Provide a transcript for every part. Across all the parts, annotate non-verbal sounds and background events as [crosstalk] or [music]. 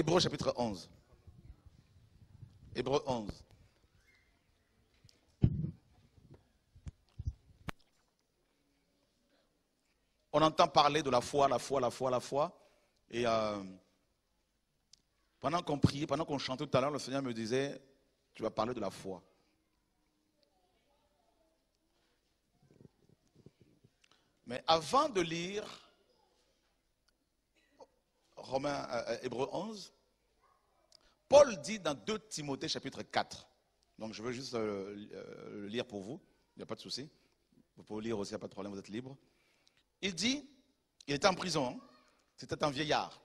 Hébreu chapitre 11. Hébreu 11. On entend parler de la foi, la foi, la foi, la foi. Et euh, pendant qu'on priait, pendant qu'on chantait tout à l'heure, le Seigneur me disait, tu vas parler de la foi. Mais avant de lire Romains, euh, Hébreu 11, Paul dit dans 2 Timothée chapitre 4, donc je veux juste euh, le lire pour vous, il n'y a pas de souci. Vous pouvez lire aussi, il n'y a pas de problème, vous êtes libre. Il dit, il était en prison, hein. c'était un vieillard.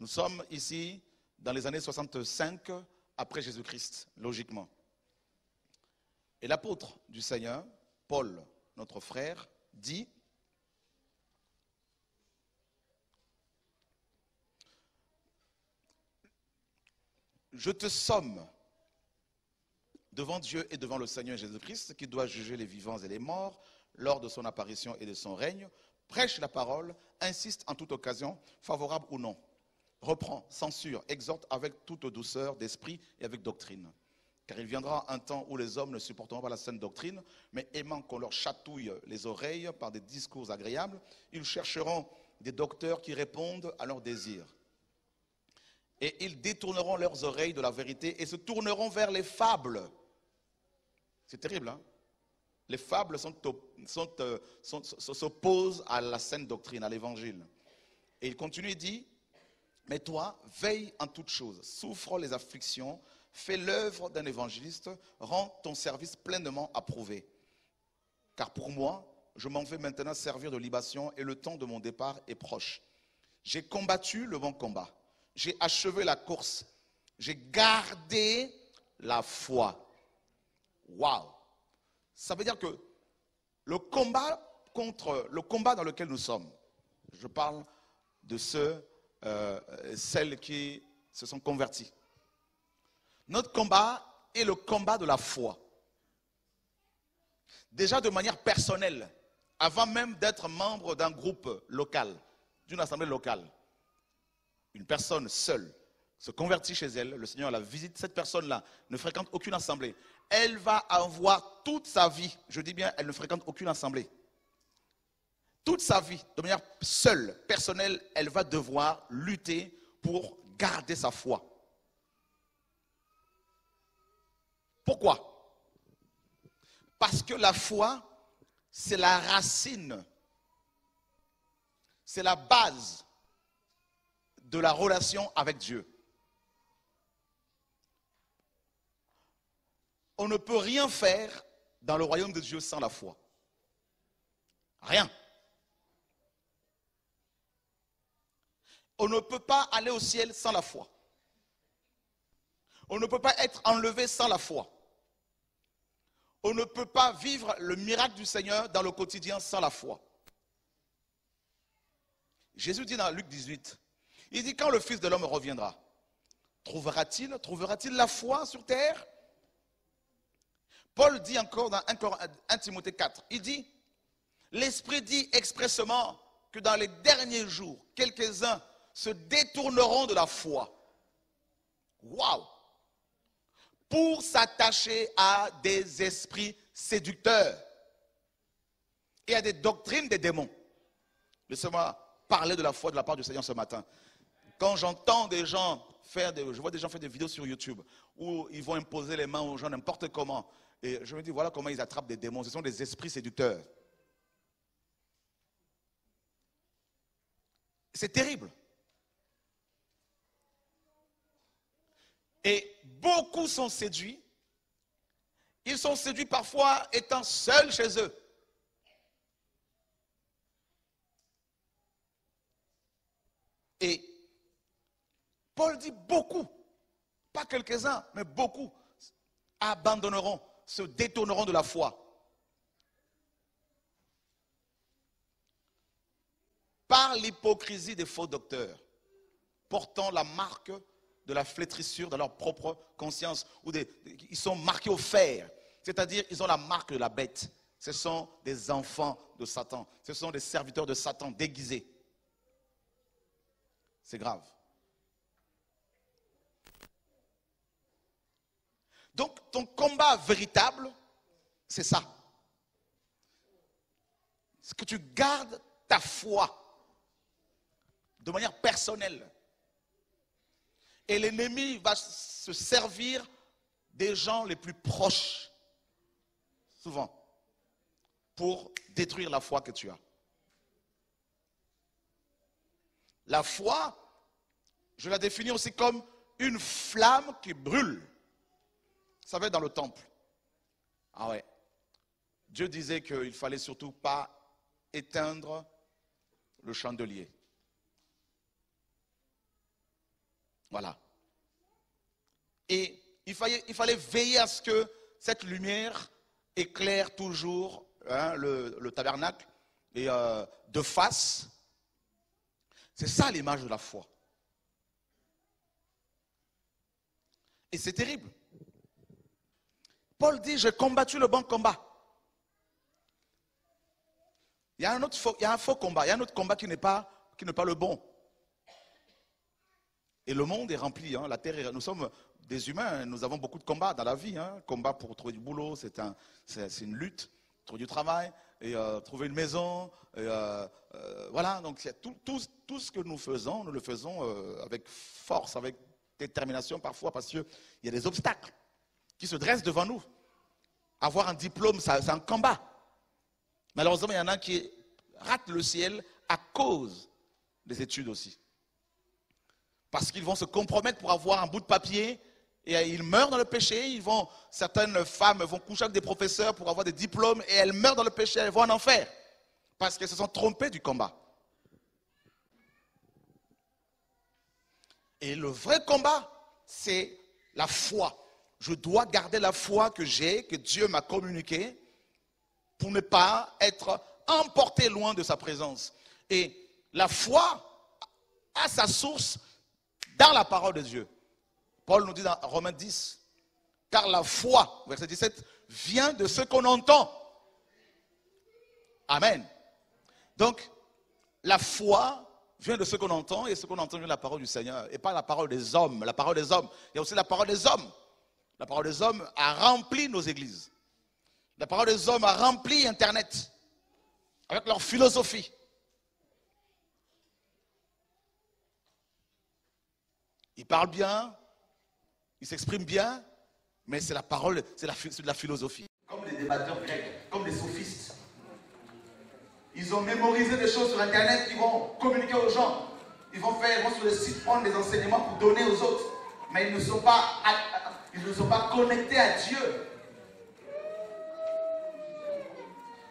Nous sommes ici dans les années 65 après Jésus-Christ, logiquement. Et l'apôtre du Seigneur, Paul, notre frère, dit, je te somme devant Dieu et devant le Seigneur Jésus-Christ, qui doit juger les vivants et les morts lors de son apparition et de son règne, prêche la parole, insiste en toute occasion, favorable ou non, reprend, censure, exhorte avec toute douceur d'esprit et avec doctrine. Car il viendra un temps où les hommes ne supporteront pas la saine doctrine, mais aimant qu'on leur chatouille les oreilles par des discours agréables, ils chercheront des docteurs qui répondent à leurs désirs et ils détourneront leurs oreilles de la vérité et se tourneront vers les fables. C'est terrible, hein? Les fables euh, s'opposent à la saine doctrine, à l'évangile. Et il continue et dit, mais toi, veille en toutes choses, souffre les afflictions, fais l'œuvre d'un évangéliste, rends ton service pleinement approuvé. Car pour moi, je m'en vais maintenant servir de libation et le temps de mon départ est proche. J'ai combattu le bon combat j'ai achevé la course, j'ai gardé la foi. Waouh! Ça veut dire que le combat contre le combat dans lequel nous sommes, je parle de ceux, euh, celles qui se sont convertis. Notre combat est le combat de la foi. Déjà de manière personnelle, avant même d'être membre d'un groupe local, d'une assemblée locale une personne seule se convertit chez elle, le Seigneur la visite, cette personne-là ne fréquente aucune assemblée. Elle va avoir toute sa vie, je dis bien, elle ne fréquente aucune assemblée. Toute sa vie, de manière seule, personnelle, elle va devoir lutter pour garder sa foi. Pourquoi? Parce que la foi, c'est la racine, c'est la base de la relation avec Dieu. On ne peut rien faire dans le royaume de Dieu sans la foi. Rien. On ne peut pas aller au ciel sans la foi. On ne peut pas être enlevé sans la foi. On ne peut pas vivre le miracle du Seigneur dans le quotidien sans la foi. Jésus dit dans Luc 18, il dit, quand le Fils de l'homme reviendra, trouvera-t-il trouvera-t-il la foi sur terre? Paul dit encore dans 1 Timothée 4, il dit, l'Esprit dit expressement que dans les derniers jours, quelques-uns se détourneront de la foi. Waouh Pour s'attacher à des esprits séducteurs et à des doctrines des démons. Laissez-moi parler de la foi de la part du Seigneur ce matin. Quand j'entends des gens faire des, je vois des gens faire des vidéos sur YouTube où ils vont imposer les mains aux gens n'importe comment. Et je me dis, voilà comment ils attrapent des démons. Ce sont des esprits séducteurs. C'est terrible. Et beaucoup sont séduits. Ils sont séduits parfois étant seuls chez eux. Et Paul dit beaucoup, pas quelques-uns, mais beaucoup, abandonneront, se détourneront de la foi. Par l'hypocrisie des faux docteurs, portant la marque de la flétrissure dans leur propre conscience, ou ils sont marqués au fer, c'est-à-dire ils ont la marque de la bête. Ce sont des enfants de Satan, ce sont des serviteurs de Satan déguisés. C'est grave. Donc ton combat véritable, c'est ça. C'est que tu gardes ta foi de manière personnelle. Et l'ennemi va se servir des gens les plus proches, souvent, pour détruire la foi que tu as. La foi, je la définis aussi comme une flamme qui brûle. Ça va être dans le temple. Ah ouais. Dieu disait qu'il ne fallait surtout pas éteindre le chandelier. Voilà. Et il fallait, il fallait veiller à ce que cette lumière éclaire toujours hein, le, tabernacle euh, de face. C'est ça l'image de la foi. Et c'est terrible. Paul dit, j'ai combattu le bon combat. Il y a un autre faux, il y a un faux combat, il y a un autre combat qui n'est pas, qui n'est pas le bon. Et le monde est rempli, hein. la terre, nous sommes des humains, nous avons beaucoup de combats dans la vie. Hein. Combat pour trouver du boulot, c'est un, une lutte, trouver du travail, et euh, trouver une maison. Euh, euh, voilà, donc tout, tout, tout, ce que nous faisons, nous le faisons avec force, avec détermination parfois, parce qu'il y a des obstacles qui se dressent devant nous. Avoir un diplôme, c'est un combat. Malheureusement, il y en a qui ratent le ciel à cause des études aussi parce qu'ils vont se compromettre pour avoir un bout de papier et ils meurent dans le péché. Ils vont, certaines femmes vont coucher avec des professeurs pour avoir des diplômes et elles meurent dans le péché, elles vont en enfer parce qu'elles se sont trompées du combat. Et le vrai combat, c'est la foi. Je dois garder la foi que j'ai, que Dieu m'a communiquée, pour ne pas être emporté loin de sa présence. Et la foi a sa source dans la parole de Dieu. Paul nous dit dans Romains 10, car la foi, verset 17, vient de ce qu'on entend. Amen. Donc, la foi vient de ce qu'on entend et ce qu'on entend vient de la parole du Seigneur et pas la parole des hommes. La parole des hommes, il y a aussi la parole des hommes. La parole des hommes a rempli nos églises. La parole des hommes a rempli Internet avec leur philosophie. Il parle bien, il s'exprime bien, mais c'est la parole, c'est de la philosophie. Comme les débatteurs grecs, comme les sophistes. Ils ont mémorisé des choses sur Internet, ils vont communiquer aux gens. Ils vont faire, ils vont sur le site prendre des enseignements pour donner aux autres. Mais ils ne sont pas, ils ne sont pas connectés à Dieu.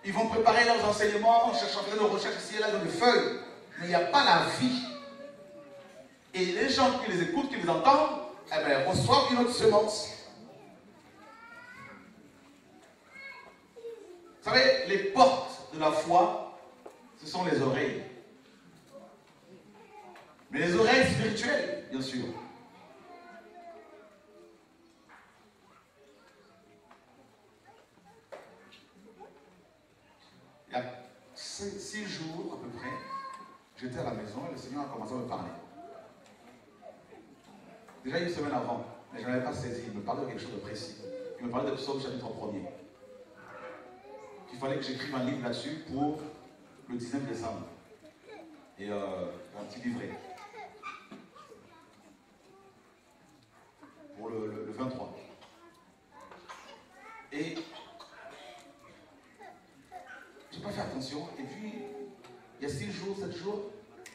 Ils vont préparer leurs enseignements, cherchant faire des recherches ici et là dans des feuilles. Mais il n'y a pas la vie. Et les gens qui les écoutent, qui les entendent, eh bien, reçoivent une autre semence. Vous savez, les portes de la foi, ce sont les oreilles. Mais les oreilles spirituelles, bien sûr. Il y a six jours à peu près, j'étais à la maison et le Seigneur a commencé à me parler. Déjà une semaine avant, mais je n'avais pas saisi. Il me parlait de quelque chose de précis. Il me parlait de Psaume chapitre 1er. Il fallait que j'écrive un livre là-dessus pour le 19 décembre. Et euh, un petit livret. Pour le, 23. Et je n'ai pas fait attention. Et puis, il y a 6 jours, 7 jours,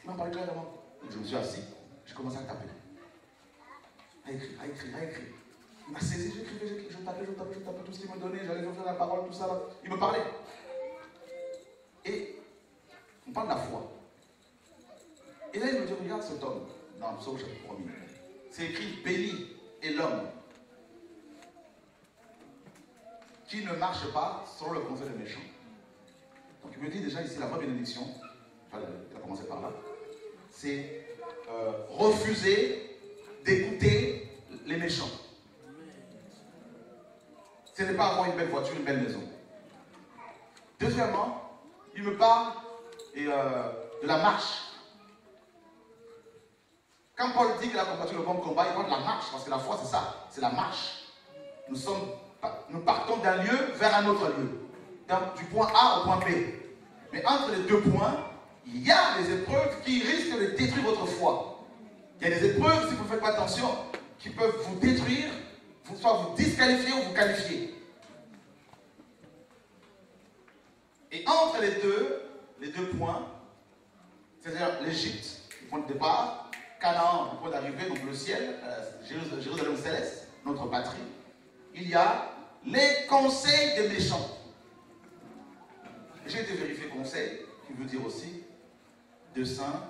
il m'a parlé clairement. Je me suis assis, j'ai commencé à taper a écrit, a écrit, a écrit. Il m'a saisi, j'écrivais, je tapais, je tapais, je tapais tout ce qu'il me donnait, j'allais faire la parole, tout ça. Il me parlait. Et on parle de la foi. Et là, il me dit, regarde cet homme, dans le psaume chapitre 1 C'est écrit, béni est l'homme qui ne marche pas selon le conseil des méchants. Donc il me dit déjà ici la vraie bénédiction, il a commencé par là, c'est euh, refuser d'écouter les méchants. Ce n'est pas avoir une belle voiture, une belle maison. Deuxièmement, il me parle euh, de la marche. Quand Paul dit qu'il a combattu le bon combat, il parle de la marche, parce que la foi, c'est ça, c'est la marche. nous partons d'un lieu vers un autre lieu. du point A au point B. Mais entre les deux points, il y a des épreuves qui risquent de détruire votre foi. Il y a des épreuves, si vous ne faites pas attention, qui peuvent vous détruire, soit vous disqualifier ou vous qualifier. Et entre les deux, les deux points, c'est-à-dire l'Égypte, le point de départ, Canaan, le point d'arrivée, donc le ciel, euh, Jérusalem céleste, notre patrie, il y a les conseils des méchants. J'ai été vérifié conseil, qui veut dire aussi dessein,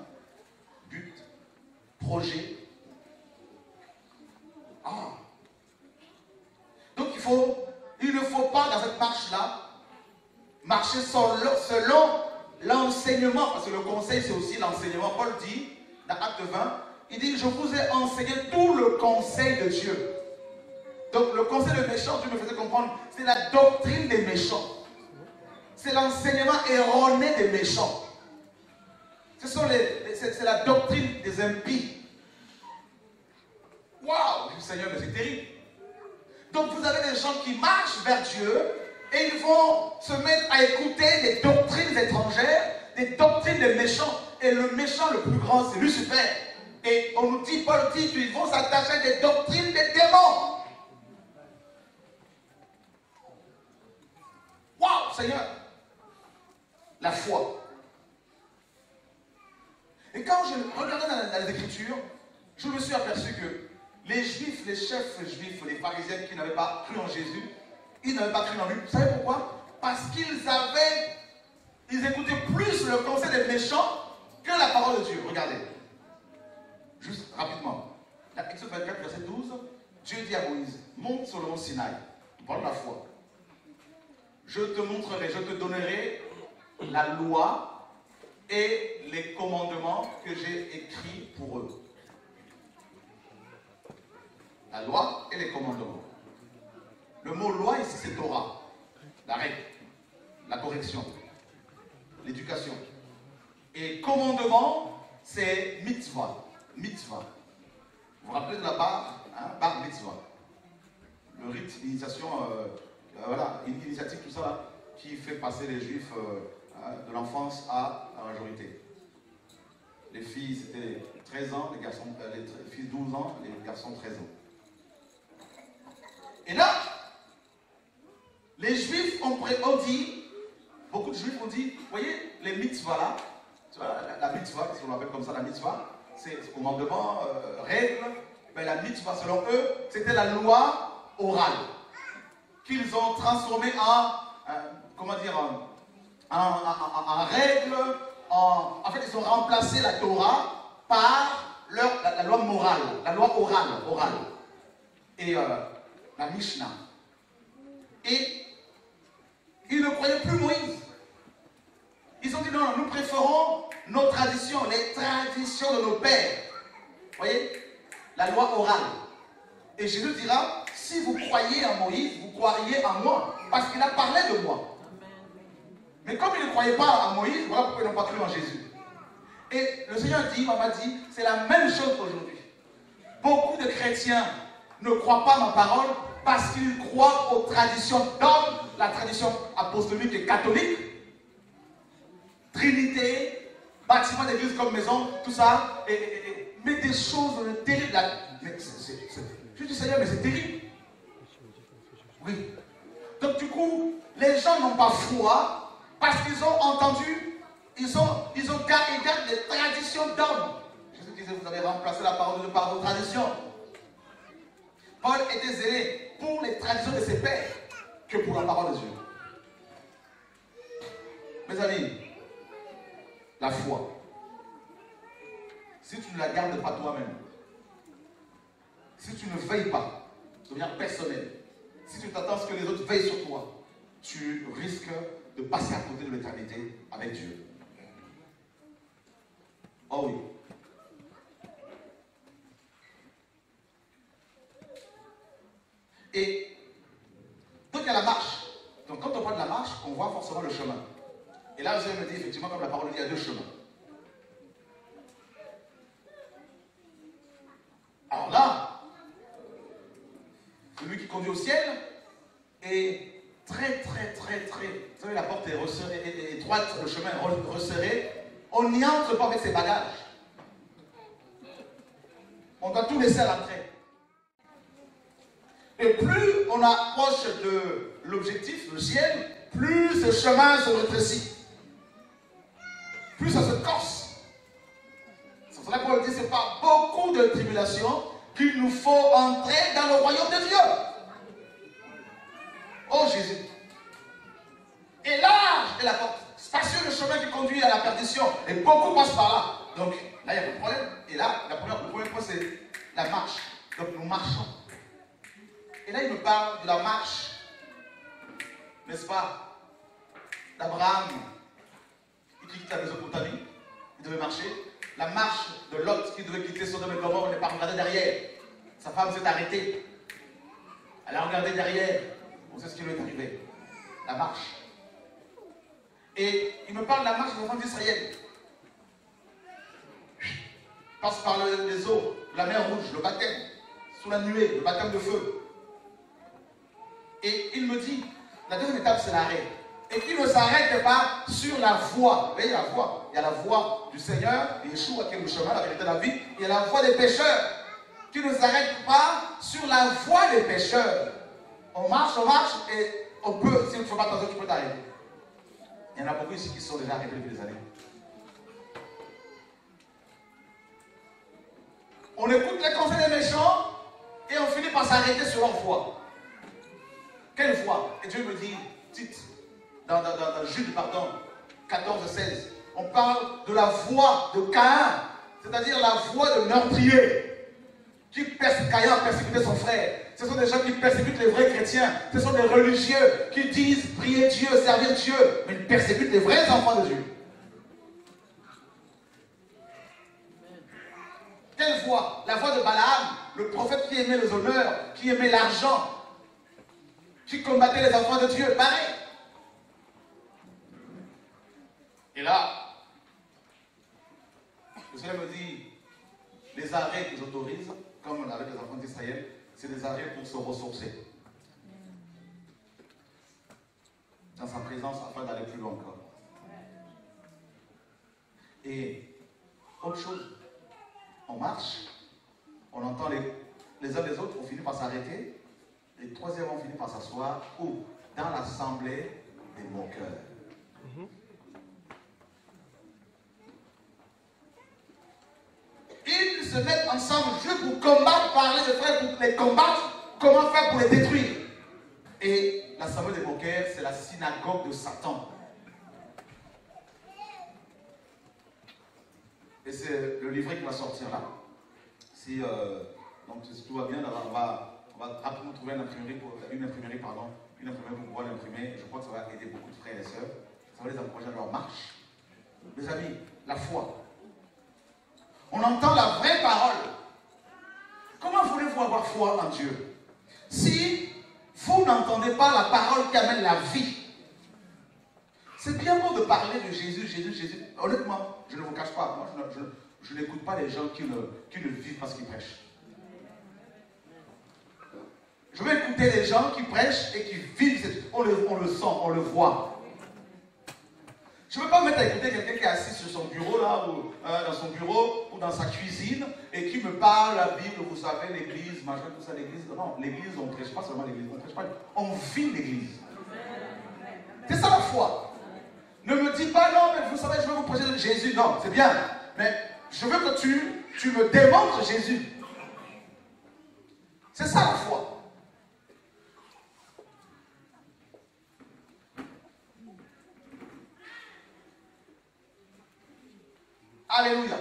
but, projet. Ah. Donc il ne faut pas dans cette marche-là marcher selon l'enseignement, parce que le conseil c'est aussi l'enseignement. Paul dit dans Acte 20, il dit, je vous ai enseigné tout le conseil de Dieu. Donc le conseil des méchants, tu me faisais comprendre, c'est la doctrine des méchants. C'est l'enseignement erroné des méchants. Ce sont les, c'est la doctrine des impies. Waouh, Seigneur, mais c'est terrible. Donc vous avez des gens qui marchent vers Dieu et ils vont se mettre à écouter des doctrines étrangères, des doctrines des méchants. Et le méchant le plus grand, c'est Lucifer. Et on nous dit, Paul dit qu'ils vont s'attacher à des doctrines des démons. Waouh, Seigneur La foi. Et quand je regardais dans, les Écritures, je me suis aperçu que les Juifs, les chefs juifs, les pharisiens qui n'avaient pas cru en Jésus, ils n'avaient pas cru en lui. Vous savez pourquoi? Parce qu'ils avaient, ils écoutaient plus le conseil des méchants que la parole de Dieu. Regardez. Juste rapidement. La Exode 24, verset 12. Dieu dit à Moïse, monte sur le mont Sinaï. Parle la foi. Je te montrerai, je te donnerai la loi et les commandements que j'ai écrits pour eux. La loi et les commandements. Le mot loi ici, c'est Torah. La règle, la correction, l'éducation. Et commandement, c'est mitzvah. Mitzvah. Vous vous rappelez de la barre hein, Bar mitzvah. Le rite d'initiation, euh, euh, voilà, une initiative, tout ça, qui fait passer les juifs euh, de l'enfance à la majorité. Les filles, c'était 13 ans, les garçons, les filles 12 ans, les garçons 13 ans. Et là, les juifs ont, dit, beaucoup de juifs ont dit, vous voyez, les mitzvahs là, tu vois, la, mitzvah, ce qu'on appelle comme ça la mitzvah, c'est commandement, euh, règle, mais la mitzvah selon eux, c'était la loi orale qu'ils ont transformée en, comment dire, en, règle, en, en, fait ils ont remplacé la Torah par la, loi morale, la loi orale, orale. Et euh, la Mishnah. Et ils ne croyaient plus Moïse. Ils ont dit non, nous préférons nos traditions, les traditions de nos pères. Vous voyez? La loi orale. Et Jésus dira, si vous croyez en Moïse, vous croiriez en moi, parce qu'il a parlé de moi. Mais comme ils ne croyaient pas en Moïse, voilà pourquoi ils n'ont pas cru en Jésus. Et le Seigneur dit, m'a dit, c'est la même chose aujourd'hui. Beaucoup de chrétiens ne croient pas ma parole parce qu'ils croient aux traditions d'hommes la tradition apostolique et catholique, Trinité, bâtiment d'église comme maison, tout ça, mais des choses terribles. je dis Seigneur, mais c'est terrible. Oui. Donc du coup, les gens n'ont pas foi parce qu'ils ont entendu, ils ont, ils gardé, les traditions d'hommes. Jésus disait, vous avez remplacé la parole de Dieu par vos traditions. Paul était zélé pour les traditions de ses pères que pour la parole de Dieu. Mes amis, la foi, si tu ne la gardes pas toi-même, si tu ne veilles pas, de manière personnelle, si tu t'attends à ce que les autres veillent sur toi, tu risques de passer à côté de l'éternité avec Dieu. Oh oui. Et donc il y a la marche. Donc quand on parle de la marche, on voit forcément le chemin. Et là, allez me dire, effectivement, comme la parole dit, il y a deux chemins. Alors là, celui qui conduit au ciel, est très, très, très, très. Vous savez, la porte est, resserrée, est- étroite, le chemin est re- resserré. On n'y entre pas avec ses bagages. On doit tout laisser à l'entrée. Et plus on approche de l'objectif, le ciel, plus ce chemin se rétrécit. Plus ça se corse. C'est pour cela qu'on dit c'est par beaucoup de tribulations qu'il nous faut entrer dans le royaume de Dieu. Oh Jésus. Et large est la porte. Spacieux le chemin qui conduit à la perdition. Et beaucoup passent par là. Donc là, il n'y a pas problème. Et là, la première, le premier point, c'est la marche. Donc nous marchons. Et là, il me parle de la marche. N'est-ce pas? D'Abraham. Il quitte la Mésopotamie. Il devait marcher. La marche de Lot qui devait quitter Sodome et Gomorrhe, n'est pas regardé derrière. Sa femme s'est arrêtée. Elle a regardé derrière. On sait ce qui est arrivé. La marche. Et il me parle de la marche des enfants d'Israël. Passe par le- les eaux, la mer rouge, le baptême, sous la nuée, le baptême de feu. Et il me dit, la deuxième étape, c'est l'arrêt. Et qu'il ne s'arrête pas sur la voie. Vous voyez la voie? Il y a la voie du Seigneur, Yeshua qui est le chemin, la vérité, la vie. Il y a la voie des pécheurs. Qui ne s'arrête pas sur la voie des pécheurs. On marche, on marche, et on peut, si tu ne fais pas attention, tu peux t'arrêter. Il y en a beaucoup ici qui sont déjà arrêtés depuis des années. On écoute les conseils des méchants et on finit par s'arrêter sur leur voie. Quelle voie Et Dieu me dit, titre, dans, dans, dans, Jude, pardon, 14, 16, on parle de la voie de Caïn, c'est-à-dire la voie de meurtrier, qui Caïn a son frère. Ce sont des gens qui persécutent les vrais chrétiens. Ce sont des religieux qui disent prier Dieu, servir Dieu, mais ils persécutent les vrais enfants de Dieu. Quelle voie La voie de Balaam, le prophète qui aimait les honneurs, qui aimait l'argent, qui combattait les enfants de Dieu. Pareil. Et là, le Seigneur me dit, les arrêts qu'ils autorisent, comme avec les enfants d'Israël, c'est des arrêts pour se ressourcer. Dans sa présence afin d'aller plus loin encore. Et autre chose, on marche, on entend les, les uns les autres, on finit par s'arrêter, et troisièmement, on finit par s'asseoir, où Dans l'assemblée des moqueurs. Ils se mettent ensemble juste pour combattre, parler de frères, pour les combattre, comment faire pour les détruire. Et l'assemblée des moqueurs, c'est la synagogue de Satan. Et c'est le livret qui va sortir là. Si, euh, donc, tout va bien, on va, rapidement trouver une imprimerie, pour, une imprimerie, pardon, une imprimerie pour pouvoir l'imprimer. Je crois que ça va aider beaucoup de frères et sœurs. Ça va les encourager dans leur marche. Mes amis, la foi. On entend la vraie parole. Comment voulez-vous avoir foi en Dieu? Si vous n'entendez pas la parole qui amène la vie C'est bien beau de parler de Jésus, Jésus, Jésus. Honnêtement, je ne vous cache pas, moi je, n'écoute pas les gens qui ne, qui ne vivent pas ce qu'ils prêchent. Je vais écouter les gens qui prêchent et qui vivent, le, on le sent, on le voit. Je ne veux pas me mettre à écouter quelqu'un qui est assis sur son bureau, là, ou euh, dans son bureau, ou dans sa cuisine, et qui me parle la Bible, vous savez, l'église, machin, tout ça, l'église. Non, l'église, on ne prêche pas seulement l'église, on ne prêche pas, on vit l'église. C'est ça la foi. Ne me dis pas, non, mais vous savez, je veux vous prêcher Jésus. Non, c'est bien. Mais je veux que tu, tu me démontres Jésus. C'est ça la foi. Alléluia.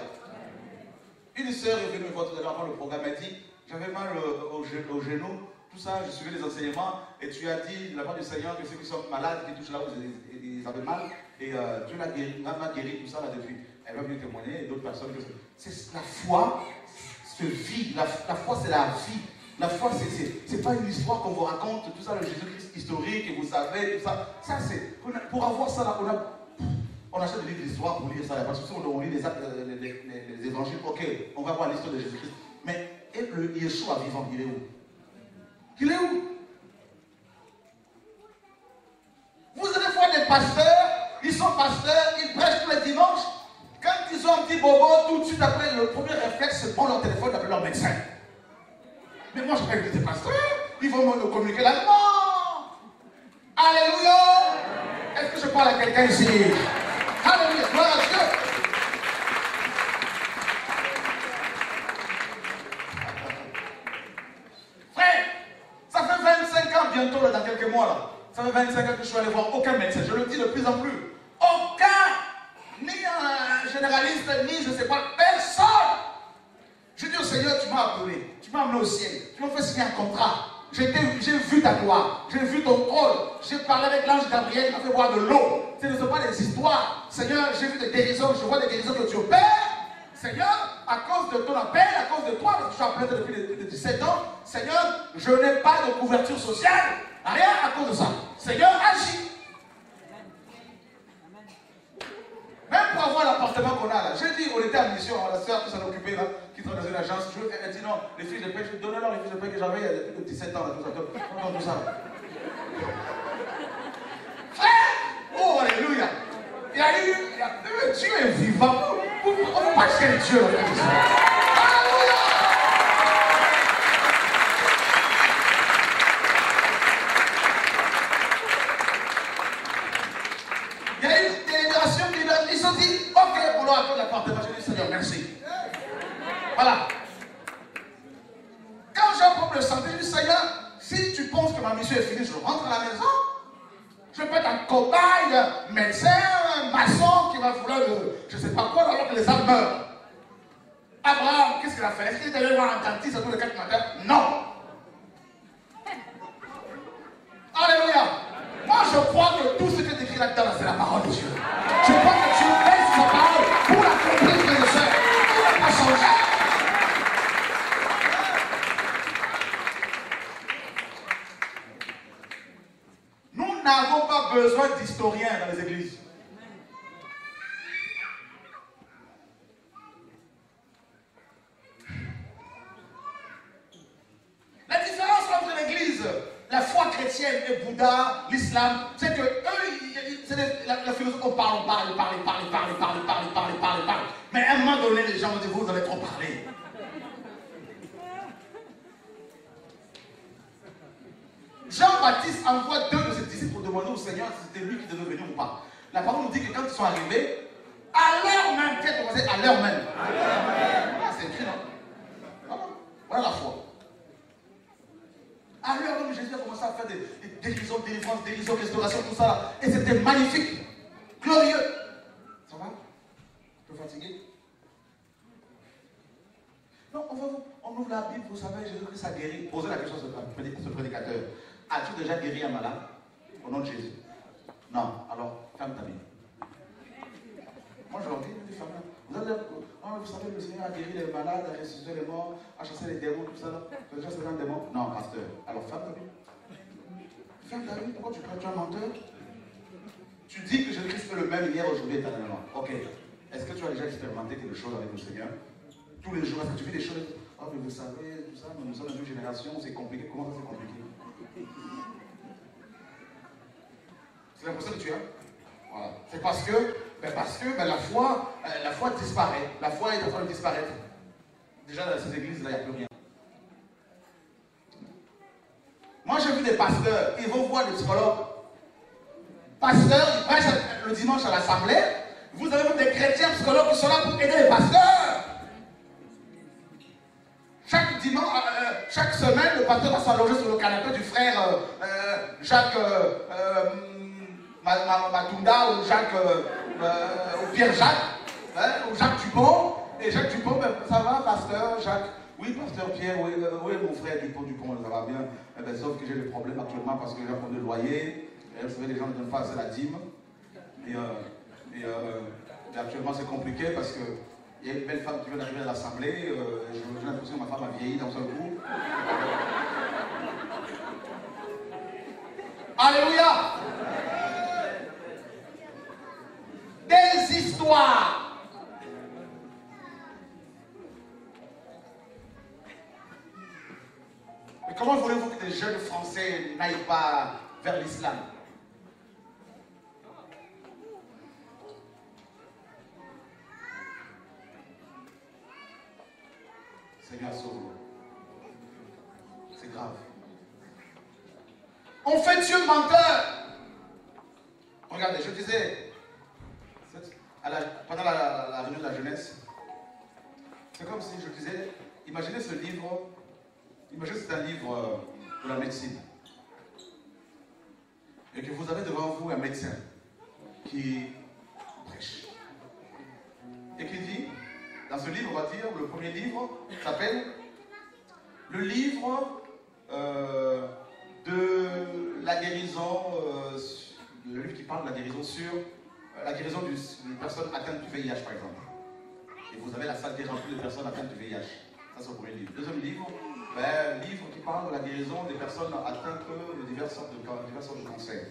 Une sœur est venue me voir tout à l'heure avant le programme. Elle dit J'avais mal euh, au, ge- au genou, tout ça, je suivais les enseignements. Et tu as dit la part du Seigneur que ceux qui sont malades, qui touchent là ils, avaient mal, et euh, Dieu l'a guéri, m'a guéri, tout ça là depuis. Elle va venir témoigner, et d'autres personnes. C'est la foi, se vit. La, la foi, c'est la vie. La foi, c'est- c'est c'est pas une histoire qu'on vous raconte, tout ça, le Jésus-Christ historique, et vous savez, tout ça. Ça, c'est. Pour avoir ça là, on a. On achète des livres d'histoire pour lire ça. Parce que si on lit euh, les, les- les- les évangiles, ok, on va voir l'histoire de Jésus-Christ. Mais le Yeshua vivant, il est où? Il est où? Vous allez voir des pasteurs, ils sont pasteurs, ils prêchent tous les dimanches. Quand ils ont un petit bobo, tout de suite après, le premier réflexe, c'est prendre leur téléphone d'appeler leur médecin. Mais moi, je crois des pasteurs, ils vont me communiquer là-dedans. Alléluia. Est-ce que je parle à quelqu'un ici? Alléluia. Gloire à Dieu. Frère, ça fait 25 ans bientôt, là, dans quelques mois, là. Ça fait 25 ans que je suis allé voir aucun médecin. Je le dis de plus en plus. Aucun, ni un généraliste, ni je ne sais pas, personne. Je dis au Seigneur, tu m'as appelé, tu m'as amené au ciel, tu m'as fait signer un contrat. J'ai vu ta gloire, j'ai vu ton trône, j'ai parlé avec l'ange Gabriel, il m'a fait boire de l'eau. Ce ne sont pas des histoires. Seigneur, j'ai vu des guérisons, je vois des guérisons que tu opères. Seigneur, à cause de ton appel, à cause de toi, parce que je suis appelé depuis, depuis 17 ans, Seigneur, je n'ai pas de couverture sociale, rien à cause de ça. Seigneur, agis. Même pour avoir l'appartement qu'on a là. J'ai dit, on était en mission, la soeur qui s'en occupait là, dans une agence. Je, elle dit non, les fiches de paie, je donnais leur les fiches de paie que j'avais il y a depuis 17 ans, tout ça. Tout, ça. Oh, Alléluia! Il y a eu, il y a, Dieu est vivant. On ne peut pas Dieu, Alléluia! Il y a une délibération qui ils ont dit, ok, on leur accorde l'appartement. J'ai dit, Seigneur, merci. Voilà. Quand j'ai un problème de santé, je dis, Seigneur, si tu penses que ma mission est finie, je rentre à la maison. Je peux être un cobaye, un médecin, un maçon qui va vouloir je ne sais pas quoi, alors que les âmes meurent. Abraham, qu'est-ce qu'il a fait? Est-ce qu'il est allé voir un dentiste tous les quatre matins? Non. Alléluia. Moi, je crois que tout ce qui est écrit là-dedans, c'est la parole de Dieu. Je crois que Dieu laisse sa parole pour l'accomplir, frères et sœurs. Il n'a pas changé. Nous n'avons pas besoin d'historiens dans les églises. La différence entre l'église, la foi chrétienne et Bouddha, l'islam, c'est que eux, la, philosophie, on parle, on parle, on parle, on parle, on parle, on parle, on parle, on parle, on parle. Mais à un moment donné, les gens vont vous avez trop parlé. Jean-Baptiste envoie deux de ses disciples pour demander au Seigneur si c'était lui qui devait venir ou pas. La parole nous dit que quand ils sont arrivés, à l'heure même, qu'est-ce qu'on à l'heure même Ah, c'est écrit, non? Voilà. voilà la foi. À l'heure même, Jésus a commencé à faire des, des guérisons, délivrances, guérisons, restauration, tout ça. Là. Et c'était magnifique, glorieux. Ça va? Un peu fatigué? Non, on, va, on ouvre la Bible, vous savez, Jésus-Christ a guéri. Posez la question à ce prédicateur. As-tu déjà guéri un malade au nom de Jésus? Non. Alors, ferme ta Bible. Moi, je leur dis, les femmes, vous allez, oh, vous savez, le Seigneur a guéri les malades, a ressuscité les morts, a chassé les démons, tout ça. Tu as déjà un démon? Non, pasteur. Alors, ferme ta Bible. Ferme ta Bible. Pourquoi tu crois que tu es un menteur? Tu dis que Jésus-Christ fait le même hier, aujourd'hui, éternellement. Ok. Est-ce que tu as déjà expérimenté quelque chose avec le Seigneur? Tous les jours, est-ce que tu fais des choses? Oh, mais vous savez, tout ça, nous sommes dans une génération, c'est compliqué. Comment ça, c'est compliqué? C'est l'impression que tu as voilà. C'est parce que, ben parce que ben la, foi, euh, la foi disparaît. La foi est en train de disparaître. Déjà, dans ces églises-là, il n'y a plus rien. Moi, j'ai vu des pasteurs, ils vont voir des psychologues. Pasteurs, ils prêchent le dimanche à l'assemblée. Vous avez même des chrétiens psychologues qui sont là pour aider les pasteurs. Euh, euh, chaque semaine, le pasteur va s'allonger sur le canapé du frère euh, Jacques Matunda ou Jacques ou Pierre Jacques, hein, ou Jacques Dupont. Et Jacques Dupont, ben, ça va, pasteur Jacques? Oui, pasteur Pierre, oui, mon frère Dupont, Dupont, ça va bien. Eh ben, sauf que j'ai des problèmes actuellement parce que j'ai un de loyer. Et vous savez, les gens ne donnent pas assez la dîme. Et actuellement, c'est compliqué parce que il y a une belle femme qui vient d'arriver à l'Assemblée. Euh, J'ai l'impression que ma femme a vieilli dans son coup. [laughs] Alléluia. Des histoires. Mais Comment voulez-vous que des jeunes Français n'aillent pas vers l'islam? Seigneur, sauve-nous. C'est grave. On fait Dieu menteur. Sortes de, cancers.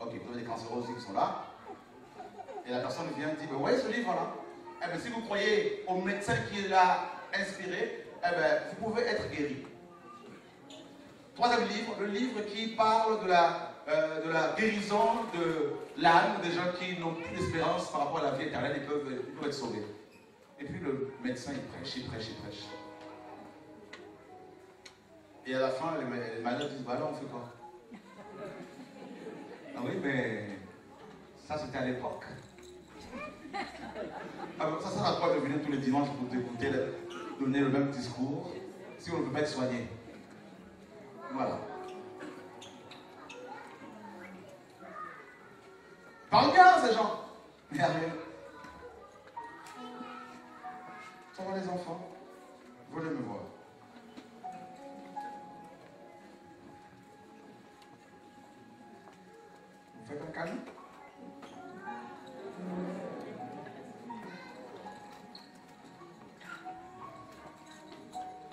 Ok, vous avez des cancéroses qui sont là. Et la personne vient et dit, ben, ouais, ce livre-là, eh ben, si vous croyez au médecin qui l'a inspiré, eh ben, vous pouvez être guéri. Troisième livre, le livre qui parle de la, euh, de la guérison de l'âme des gens qui n'ont plus d'espérance par rapport à la vie éternelle, ils peuvent, peuvent être sauvés. Et puis le médecin, il prêche, il prêche, il prêche. Et à la fin, les, malades disent, bah là, on fait quoi? Ah oui, mais ça, c'était à l'époque. Alors, ça sert à quoi de venir tous les dimanches pour t'écouter, donner le même discours, si on ne veut pas être soigné Voilà. Parle bien, ces gens. Merveilleux. Ça va, les enfants? Venez me voir. Vous faites un câlin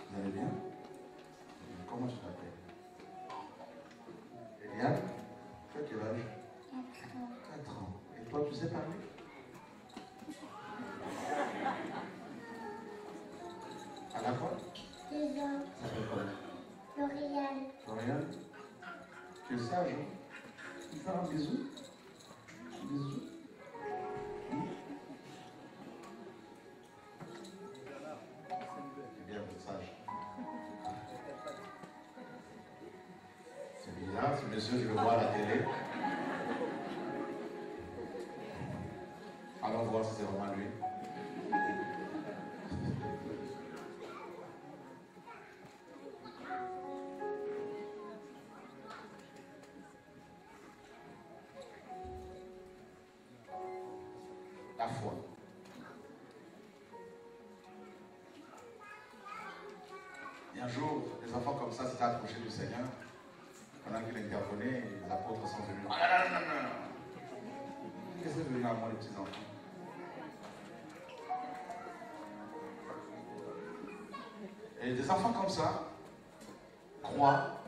Vous allez bien? Comment tu hein Tu faire un bisou Un bisou Hmm C'est bien, sage. C'est bizarre, ce monsieur, je le vois jour, des enfants comme ça s'étaient approchés du Seigneur. Pendant qu'il intervenait, les apôtres sont venus. Ah. Qu'est-ce que vous venez à moi, les petits enfants Et des enfants comme ça croient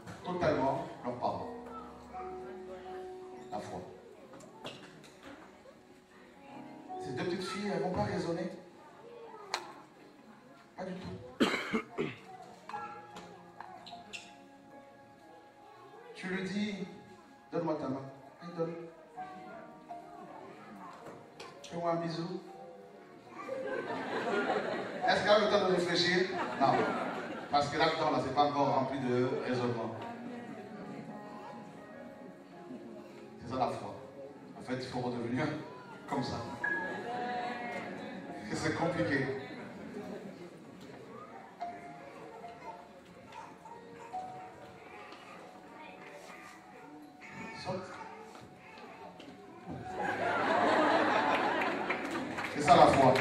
C'est ça la foi.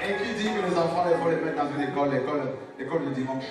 Et qui dit que les enfants, il faut les mettre dans une école, l'école, l'école du dimanche?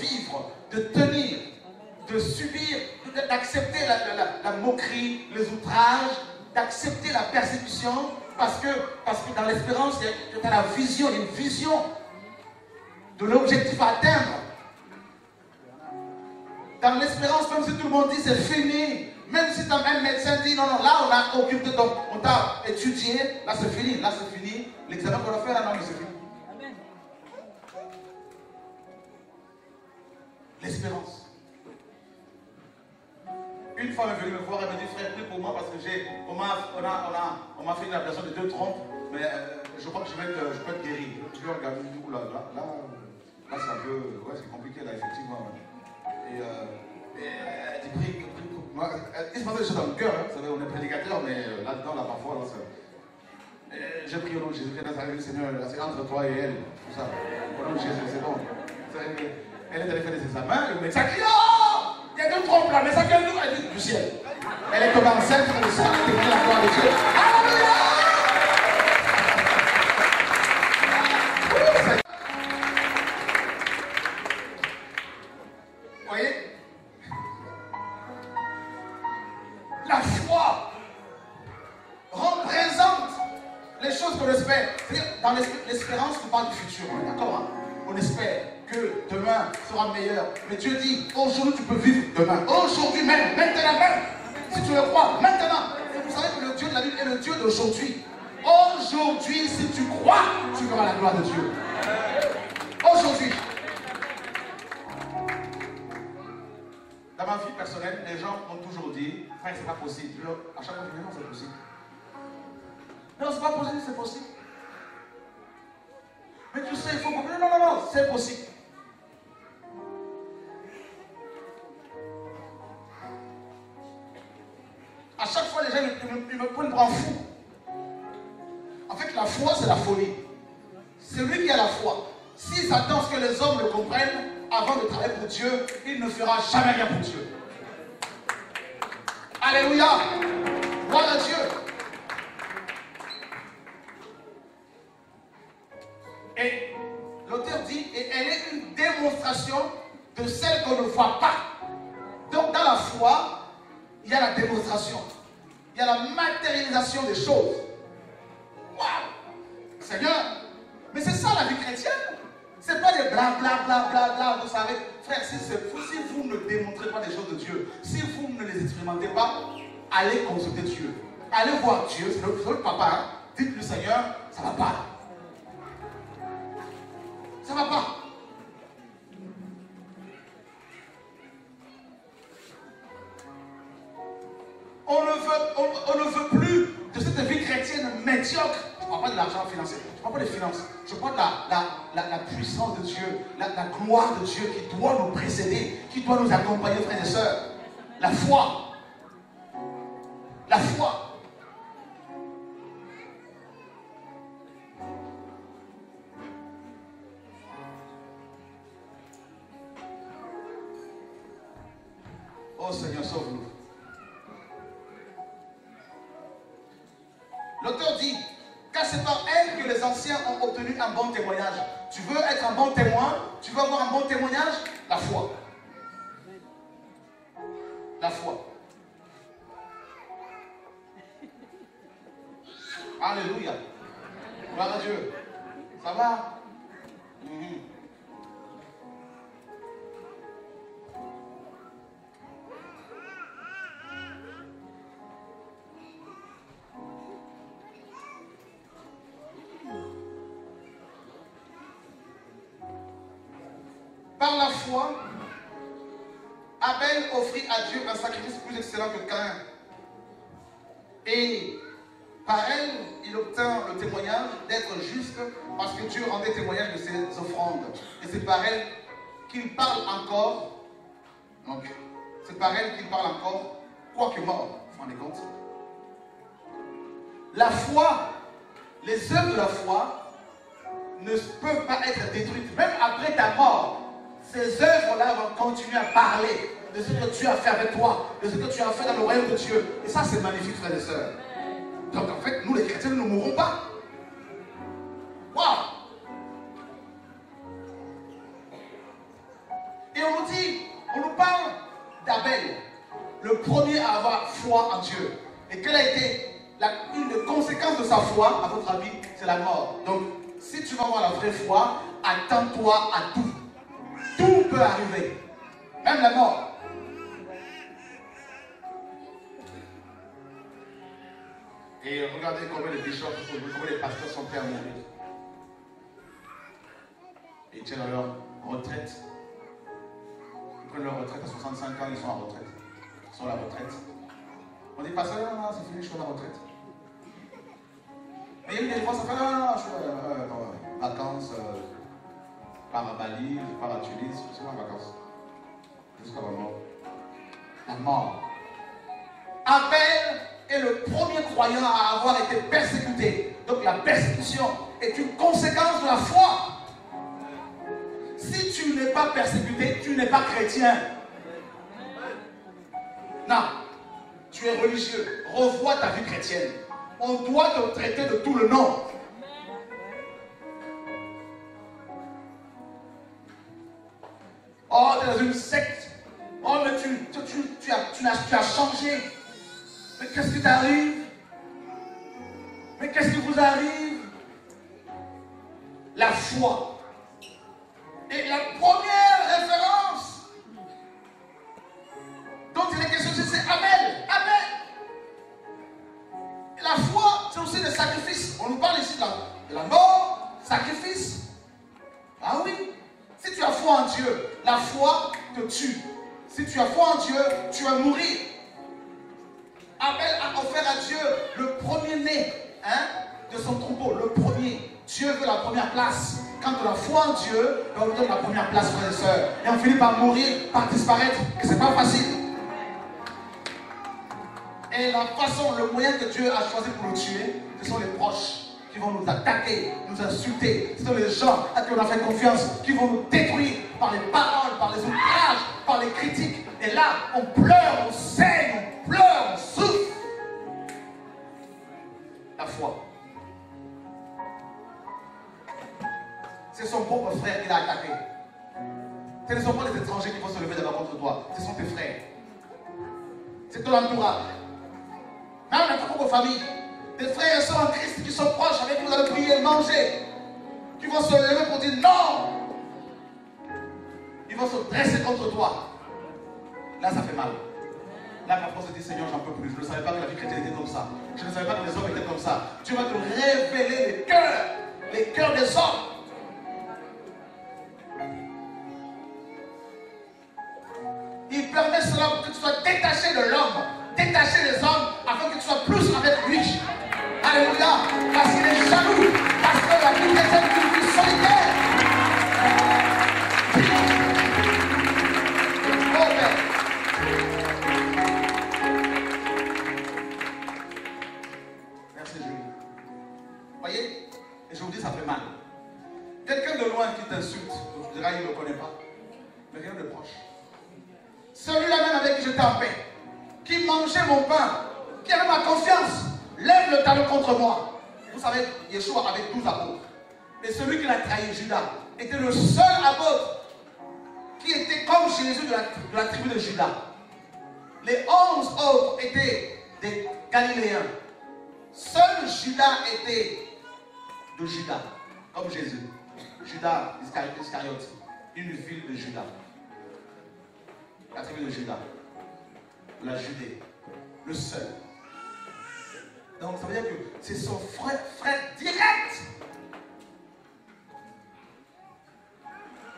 Vivre, de tenir, de subir, d'accepter la, moquerie, les outrages, d'accepter la persécution, parce que, parce que dans l'espérance, tu as la vision, une vision de l'objectif à atteindre. Dans l'espérance, même si tout le monde dit c'est fini, même si ton même médecin dit non, non, là on a occupé, donc on t'a étudié, là c'est fini, là c'est fini, l'examen qu'on a fait là, non, mais c'est fini. L'espérance. Une femme est venue me voir et m'a dit frère, prie pour moi parce que j'ai, on m'a, on a, on a, on m'a fait une ablation de deux trompes, mais euh, je crois que je vais être, je peux être guéri. Je vais regarder du coup là, là, là, là c'est un peu, ouais, c'est compliqué là, effectivement. Et, euh, et elle dit prie, prie pour moi. Euh, Il se passe des choses dans le cœur, hein. on est prédicateur, mais euh, là-dedans, là, parfois, là, J'ai prié au nom de Jésus, Nazareth, Seigneur, c'est entre toi et elle, tout ça. Au nom de Jésus, c'est bon. Elle est allée faire des examens, le médecin crie Oh Il y a deux trompes là, mais ça vient d'où Elle dit du ciel. Elle est frère et soeur, elle est la gloire de Dieu. Alléluia Mais Dieu dit, aujourd'hui tu peux vivre demain. Aujourd'hui même, maintenant même. Si tu le crois, maintenant. Vous savez que le Dieu de la Bible est le Dieu d'aujourd'hui. Aujourd'hui, si tu crois, tu verras la gloire de Dieu. Aujourd'hui. Dans ma vie personnelle, les gens m'ont toujours dit, frère, c'est pas possible. À chaque fois, je dis, non, c'est possible. Non, c'est pas possible, c'est possible. Mais tu sais, il faut comprendre. Non, non, non, c'est possible. Chaque fois, les gens me, me prennent pour un fou. En fait, la foi, c'est la folie. Celui qui a la foi, s'il s'attend à ce que les hommes le comprennent avant de travailler pour Dieu, il ne fera jamais rien pour Dieu. Alléluia. Gloire à Dieu. Et l'auteur dit, et elle est une démonstration de celle qu'on ne voit pas. Donc dans la foi, il y a la démonstration. Il y a la matérialisation des choses. Waouh Seigneur, mais c'est ça la vie chrétienne. C'est pas des bla bla bla bla bla, vous savez. Frère, si, vous ne démontrez pas les choses de Dieu, si vous ne les expérimentez pas, allez consulter Dieu. Allez voir Dieu, c'est notre, papa. hein. Dites-lui Seigneur, ça va pas. Ça va pas. On ne, veut, plus de cette vie chrétienne médiocre. Je ne parle pas de l'argent financier, je ne parle pas des finances. Je parle de la, la, puissance de Dieu, la gloire de Dieu qui doit nous précéder, qui doit nous accompagner, frères et sœurs. La foi. La foi. Un bon témoignage. Tu veux être un bon témoin? Tu veux avoir un bon témoignage? La foi. La foi. Alléluia. Gloire à Dieu. Ça va? Mhm. Par la foi, Abel offrit à Dieu un sacrifice plus excellent que Cain. Et par elle, il obtint le témoignage d'être juste parce que Dieu rendait témoignage de ses offrandes. Et c'est par elle qu'il parle encore. C'est par elle qu'il parle encore, quoique mort. Vous vous rendez compte? La foi, les œuvres de la foi ne peuvent pas être détruites. Même après ta mort, ces œuvres-là vont continuer à parler de ce que Dieu a fait avec toi, de ce que tu as fait dans le royaume de Dieu. Et ça, c'est magnifique, frères et sœurs. Donc en fait, nous les chrétiens, nous ne mourrons pas. Waouh Et on nous dit, on nous parle d'Abel, le premier à avoir foi en Dieu. Et quelle a été la, une des conséquences de sa foi, à votre avis, c'est la mort. Donc, si tu veux avoir la vraie foi, attends-toi à tout. Tout peut arriver. Même la mort. Et regardez combien les bishops, combien les pasteurs sont prêts à mourir. Ils tiennent à leur retraite. Ils prennent leur retraite à 65 ans, ils sont en retraite. Ils sont à la retraite. On dit, pasteur, non, non, c'est fini, je suis à la retraite. Mais il y a des fois, ça fait, non, non, non, je suis euh, vacances, euh, par à Bali, par à Tunis, je suis en vacances? Jusqu'à la mort? La mort. Abel est le premier croyant à avoir été persécuté. Donc la persécution est une conséquence de la foi. Si tu n'es pas persécuté, tu n'es pas chrétien. Non, tu es religieux. Revois ta vie chrétienne. On doit te traiter de tout le nom. Oh, tu es dans une secte. Oh, mais tu, tu, tu, tu as, tu, as, tu as changé. Mais qu'est-ce qui t'arrive? Mais qu'est-ce qui vous arrive? La foi. On la première place, frères et sœurs. Et on finit par mourir, par disparaître. Et c'est pas facile. Et la façon, le moyen que Dieu a choisi pour nous tuer, ce sont les proches qui vont nous attaquer, nous insulter. Ce sont les gens à qui on a fait confiance qui vont nous détruire par les paroles, par les outrages, par les critiques. Et là, on pleure, on saigne, on pleure, on souffre. La foi. C'est son propre frère qui l'a attaqué. Ce ne sont pas les étrangers qui vont se lever devant contre toi? Ce sont tes frères. C'est ton entourage. Même ta propre famille. Des frères et sœurs en Christ qui sont proches avec qui vous allez prier, manger. Qui vont se lever pour dire non. Ils vont se dresser contre toi. Là, ça fait mal. Là, parfois, on se dit, Seigneur, j'en peux plus. Je ne savais pas que la vie chrétienne était comme ça. Je ne savais pas que les hommes étaient comme ça. Tu vas te révéler les cœurs, les cœurs des hommes. Il permet cela pour que tu sois détaché de l'homme, détaché des hommes, afin que tu sois plus avec lui. Alléluia. Parce qu'il est jaloux. Parce que la chrétienne est une vie solitaire. Oh, Père. Merci Julie. Voyez Et je vous dis, ça fait mal. Quelqu'un de loin qui t'insulte, tu diras, il ne me connaît pas. Mais rien de proche. Celui-là même avec qui j'étais en paix, qui mangeait mon pain, qui avait ma confiance, lève le talon contre moi. Vous savez, Yeshua avait 12 apôtres. Et celui qui l'a trahi, Judas, était le seul apôtre qui était comme Jésus de la, de la tribu de Judas. Les 11 autres étaient des Galiléens. Seul Judas était de Judas, comme Jésus. Judas Iscariote, une ville de Judas. La tribu de Judas. La Judée. Le seul. Donc ça veut dire que c'est son frère, frère direct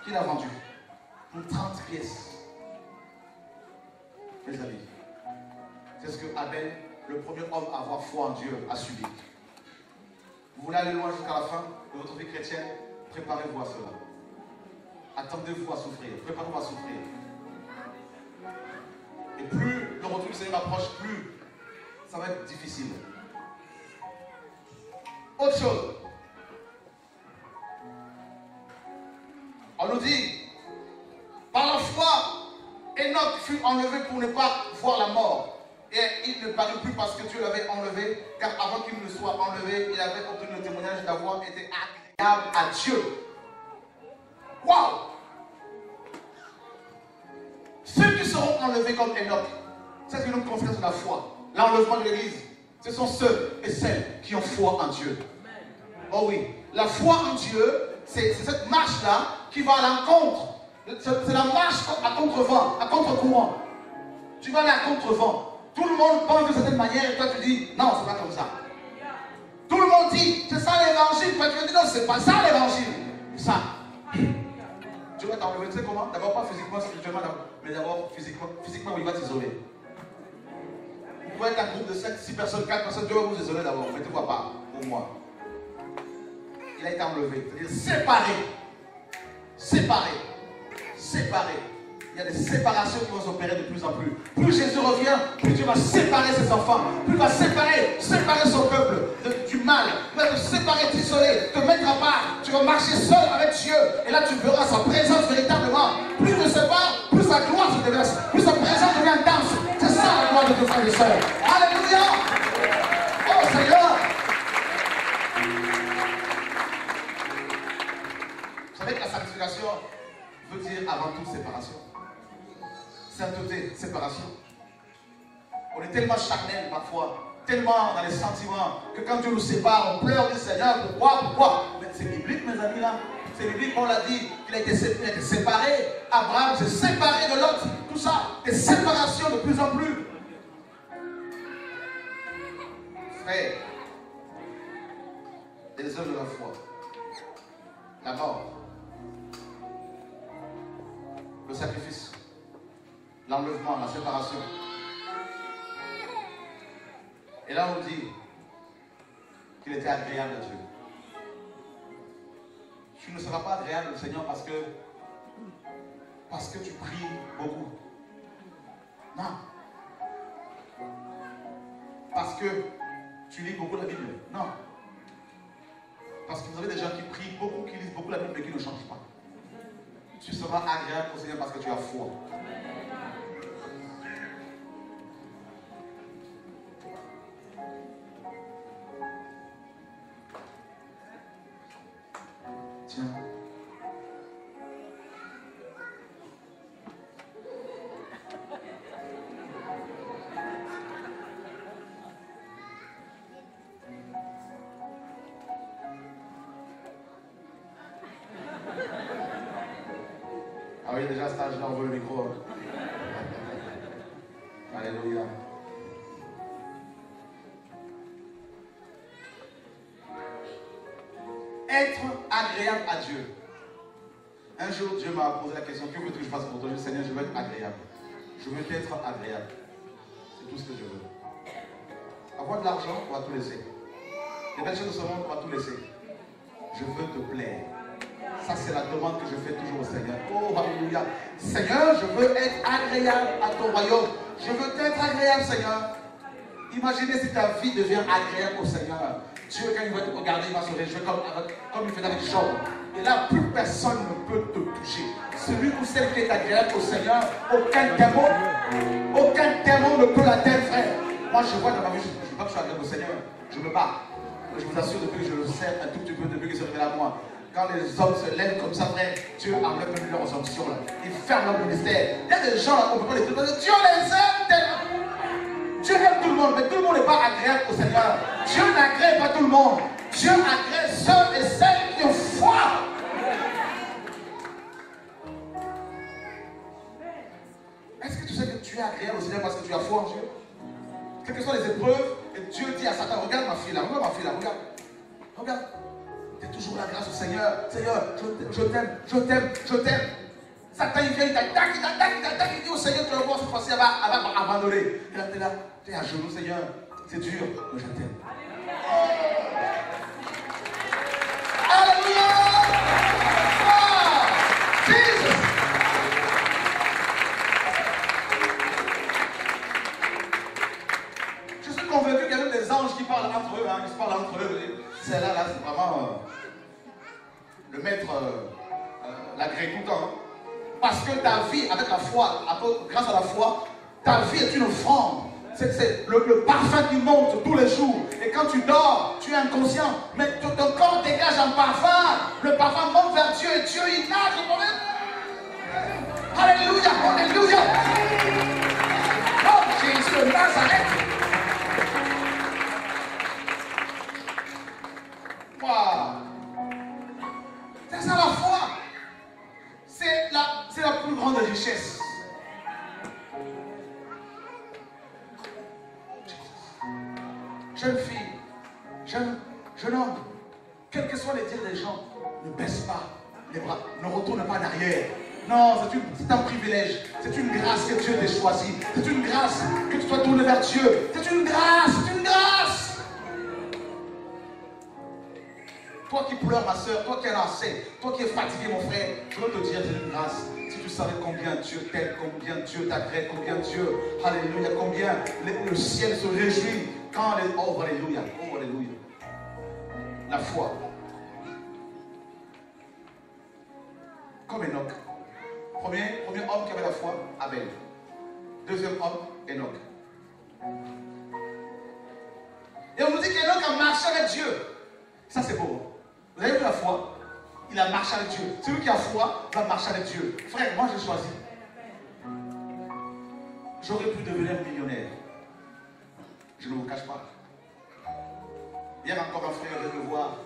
qui l'a vendu pour 30 pièces. Mes amis, c'est ce que Abel, le premier homme à avoir foi en Dieu, a subi. Vous voulez aller loin jusqu'à la fin de votre vie chrétienne? Préparez-vous à cela. Attendez-vous à souffrir. Préparez-vous à souffrir. Et plus le retour du Seigneur approche, plus ça va être difficile. Autre chose. On nous dit, par la foi, Enoch fut enlevé pour ne pas voir la mort. Et il ne parut plus parce que Dieu l'avait enlevé, car avant qu'il ne soit enlevé, il avait obtenu le témoignage d'avoir été agréable à Dieu. Waouh Ceux qui seront enlevés comme Enoch, c'est ce que nous confions sur la foi. L'enlèvement de l'Église, ce sont ceux et celles qui ont foi en Dieu. Oh oui, la foi en Dieu, c'est cette marche-là qui va à l'encontre. C'est la marche à contre-vent, à contre-courant. Tu vas aller à contre-vent. Tout le monde pense de certaine manière et toi tu dis, non, c'est pas comme ça. Tout le monde dit, c'est ça l'évangile. Toi tu dis, non, c'est pas ça l'évangile. Ça. Tu vas t'enlever, tu sais comment? D'abord pas physiquement, spirituellement, mais d'abord physiquement, physiquement, il va t'isoler. Vous pouvez être un groupe de 7, 6 personnes, 4 personnes, Dieu va vous isoler d'abord. Mais tu vois pas, pour moi. Il a été enlevé. C'est-à-dire séparé. Séparé. Séparé. Il y a des séparations qui vont s'opérer de plus en plus. Plus Jésus revient, plus Dieu va séparer ses enfants. Plus il va séparer, séparer son peuple du mal. Il va te séparer, t'isoler, te mettre à part. Tu vas marcher seul avec Dieu. Et là, tu verras sa présence véritablement. Plus il te sépare, sa gloire se déverse. Plus sa présence devient dense. C'est ça la gloire de Dieu, frères et sœurs. Alléluia. Oh Seigneur. Vous savez que la sanctification veut dire avant tout séparation. Sainteté, séparation. On est tellement charnel parfois, tellement dans les sentiments, que quand Dieu nous sépare, on pleure, du Seigneur, pourquoi, pourquoi? Mais c'est biblique, mes amis, là. C'est biblique, on l'a dit, qu'il a été séparé. Abraham s'est séparé de l'autre. Tout ça, des séparations de plus en plus. Frère, les œuvres de la foi, la mort, le sacrifice, l'enlèvement, la séparation. Et là, on dit qu'il était agréable à Dieu. Tu ne seras pas agréable au Seigneur parce que, parce que tu pries beaucoup. Non. Parce que tu lis beaucoup la Bible. Non. Parce que vous avez des gens qui prient beaucoup, qui lisent beaucoup la Bible, mais qui ne changent pas. Tu seras agréable au Seigneur parce que tu as foi. Tiens. Ah oui, déjà, stage, là, on veut le micro. Alléluia. Un jour, Dieu m'a posé la question, que veux-tu que je fasse pour toi Je dis, Seigneur, je veux être agréable. Je veux être agréable. C'est tout ce que je veux. Avoir de l'argent, on va tout laisser. Les belles choses de ce monde, on va tout laisser. Je veux te plaire. Ça, c'est la demande que je fais toujours au Seigneur. Oh, Alléluia. Seigneur, je veux être agréable à ton royaume. Je veux être agréable, Seigneur. Imaginez si ta vie devient agréable au Seigneur. Dieu, quand il va te regarder, il va se réjouir comme, comme il fait avec Job. Et là, plus personne ne te toucher. Celui ou celle qui est agréable au Seigneur, aucun démon, Aucun démon ne peut l'atteindre, frère. Moi, je vois dans ma vie, je pas que je suis agréable au Seigneur. Je me bats. Je vous assure, depuis que je le sers un tout petit peu, depuis que c'est révélé à moi, quand les hommes se lèvent comme ça, frère, Dieu enlève même leur résurrection là. Il ferme leur ministère. Il y a des gens là, on ne peut pas les. Dieu les aime tellement. Dieu aime tout le monde, mais tout le monde n'est pas agréable au Seigneur. Dieu n'agrée pas tout le monde. Dieu agrée ceux et celles qui ont foi. Est-ce que tu sais que tu es agréable au Seigneur parce que tu as foi en Dieu? Quelles que soient les épreuves, Dieu dit à Satan, regarde ma fille là, regarde ma fille là, regarde. Regarde. Tu es toujours la grâce au Seigneur. Seigneur, je t'aime, je t'aime, je t'aime. Satan, il vient, il t'attaque, il t'attaque, il t'attaque, il dit au Seigneur, tu vas voir cette fois-ci, elle va, abandonner. Et là, tu es là, tu es à genoux, Seigneur. C'est dur, mais je t'aime. Alléluia! Ah! Entre eux, hein, se parlent entre eux. C'est là, c'est vraiment euh, le maître, euh, euh, le temps. hein. Parce que ta vie, avec la foi, grâce à la foi, ta vie est une offrande. C'est le, le parfum qui monte tous les jours. Et quand tu dors, tu es inconscient. Mais ton ton corps dégage un parfum. Le parfum monte vers Dieu et Dieu, il nage. le problème. Alléluia, Alléluia. C'est ça la foi. C'est la, c'est la plus grande richesse. Jeune fille, jeune, jeune homme, quels que soient les dires des gens, ne baisse pas les bras, ne retourne pas derrière. Non, c'est un privilège, c'est une grâce que Dieu t'a choisi, c'est une grâce que tu dois tourner vers Dieu, c'est une grâce, c'est une grâce. Toi qui pleures, ma soeur, toi qui as assez, toi qui es fatigué, mon frère, je veux te dire, c'est une grâce. Si tu savais combien Dieu t'aime, combien Dieu t'agrée, combien Dieu, alléluia, combien le, le ciel se réjouit quand les. Oh, alléluia, oh, alléluia. La foi. Comme Enoch. Premier, premier homme qui avait la foi, Abel. Deuxième homme, Enoch. Et on nous dit qu'Enoch a marché avec Dieu. Ça, c'est beau. Vous avez vu la foi? Il a marché avec Dieu. Celui qui a foi va marcher avec Dieu. Frère, moi, j'ai choisi. J'aurais pu devenir millionnaire. Je ne vous cache pas. Hier encore, un frère vient me voir.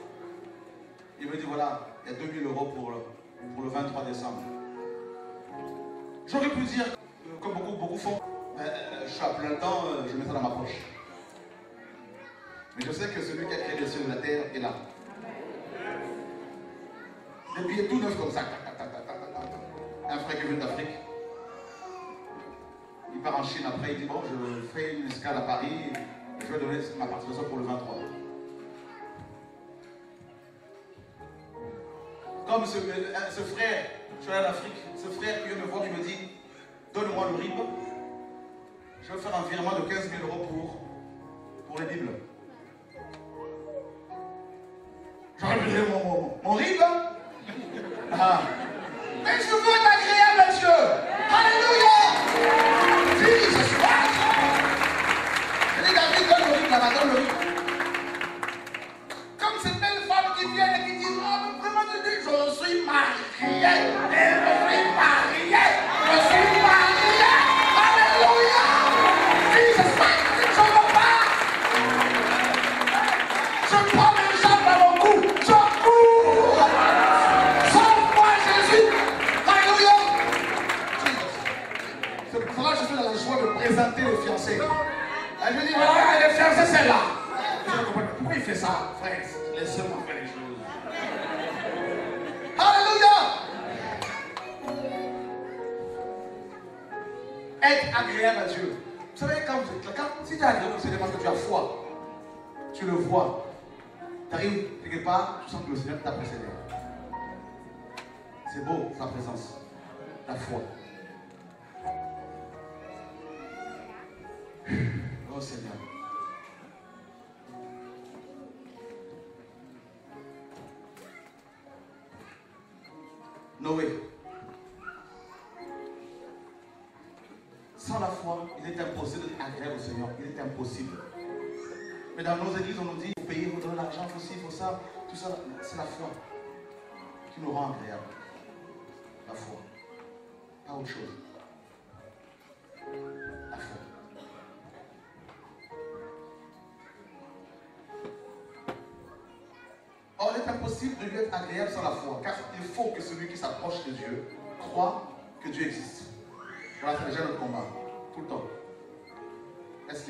Il me dit voilà, il y a 2000 euros pour le, pour le 23 décembre. J'aurais pu dire, euh, comme beaucoup, beaucoup font, euh, je suis à plein temps, euh, je mets ça dans ma poche. Mais je sais que celui qui a créé les cieux et la terre est là. Des billets tout neufs comme ça. Un frère qui vient d'Afrique. Il part en Chine après, il dit bon, je fais une escale à Paris, je vais donner ma participation pour le 23. Comme ce, euh, ce frère, je suis allé en Afrique, ce frère qui vient me voir, il me dit donne-moi le RIB, je vais faire un virement de 15 000 euros pour, pour les Bibles. Mais dans nos églises, on nous dit, il faut payer, il faut donner l'argent, il faut ci, ça. Tout ça, c'est la foi qui nous rend agréable. La foi. Pas autre chose. La foi. Or, il est impossible de lui être agréable sans la foi, car il faut que celui qui s'approche de Dieu croit que Dieu existe. Voilà, c'est déjà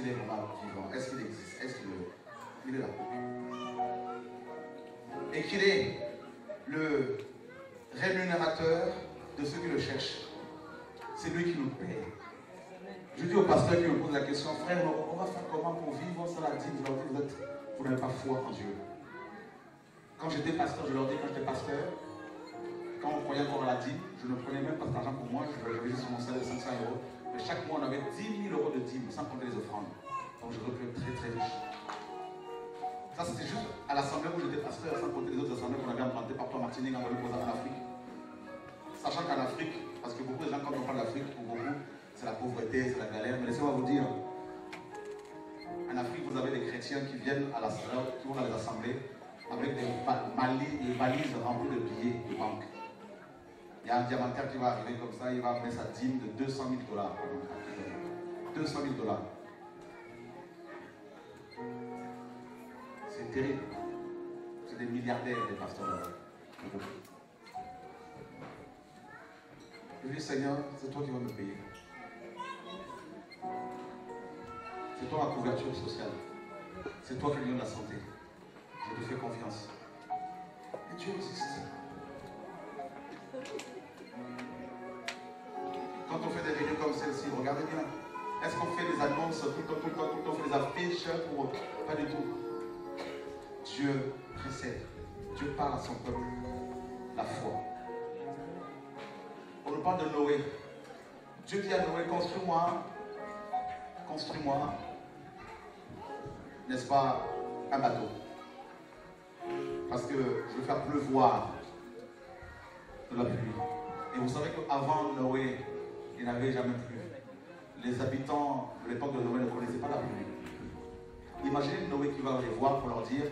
est vraiment vivant Est-ce qu'il existe? Est-ce qu'il est, là Et qu'il est le rémunérateur de ceux qui le cherchent. C'est lui qui nous paye. Je dis au pasteur qui me pose la question, frère, on va faire comment pour vivre sans la Je leur dis, vous n'avez pas foi en Dieu. Quand j'étais pasteur, je leur dis, quand j'étais pasteur, quand on croyait encore à la dîme, je ne prenais même pas cet argent pour moi, je j'avais juste mon salaire de 500 euros. Mais chaque mois, on avait 10 000 euros de dîme, sans compter les offrandes. Donc je revenais très très riche. Ça, c'était juste à l'assemblée où j'étais pasteur, sans compter les autres assemblées qu'on avait implantées partout en Martinique, en Guadeloupe, en Afrique. Sachant qu'en Afrique, parce que beaucoup de gens, quand on parle d'Afrique, pour beaucoup, c'est la pauvreté, c'est la galère. Mais laissez-moi vous dire, en Afrique, vous avez des chrétiens qui viennent à l'assemblée, qui vont dans les assemblées, avec des valises remplies de billets de banque. Il y a un diamantaire qui va arriver comme ça, il va mettre sa dîme de 200 000 dollars. 200 000 dollars. C'est terrible. C'est des milliardaires, des pasteurs. Je dis, Seigneur, c'est toi qui vas me payer. C'est toi ma couverture sociale. C'est toi qui me donne la santé. Je te fais confiance. Et Dieu existe. Quand on fait des réunions comme celle-ci, regardez bien. Est-ce qu'on fait des annonces tout le temps, tout le temps, tout le temps, on fait des affiches pour... Pas du tout? Dieu précède. Dieu parle à son peuple. La foi. On nous parle de Noé. Dieu dit à Noé, construis-moi, construis-moi, n'est-ce pas, un bateau. Parce que je veux faire pleuvoir de la pluie. Et vous savez qu'avant Noé, il n'avait jamais plu. Les habitants de l'époque de Noé ne connaissaient pas la pluie. Imaginez Noé qui va les voir pour leur dire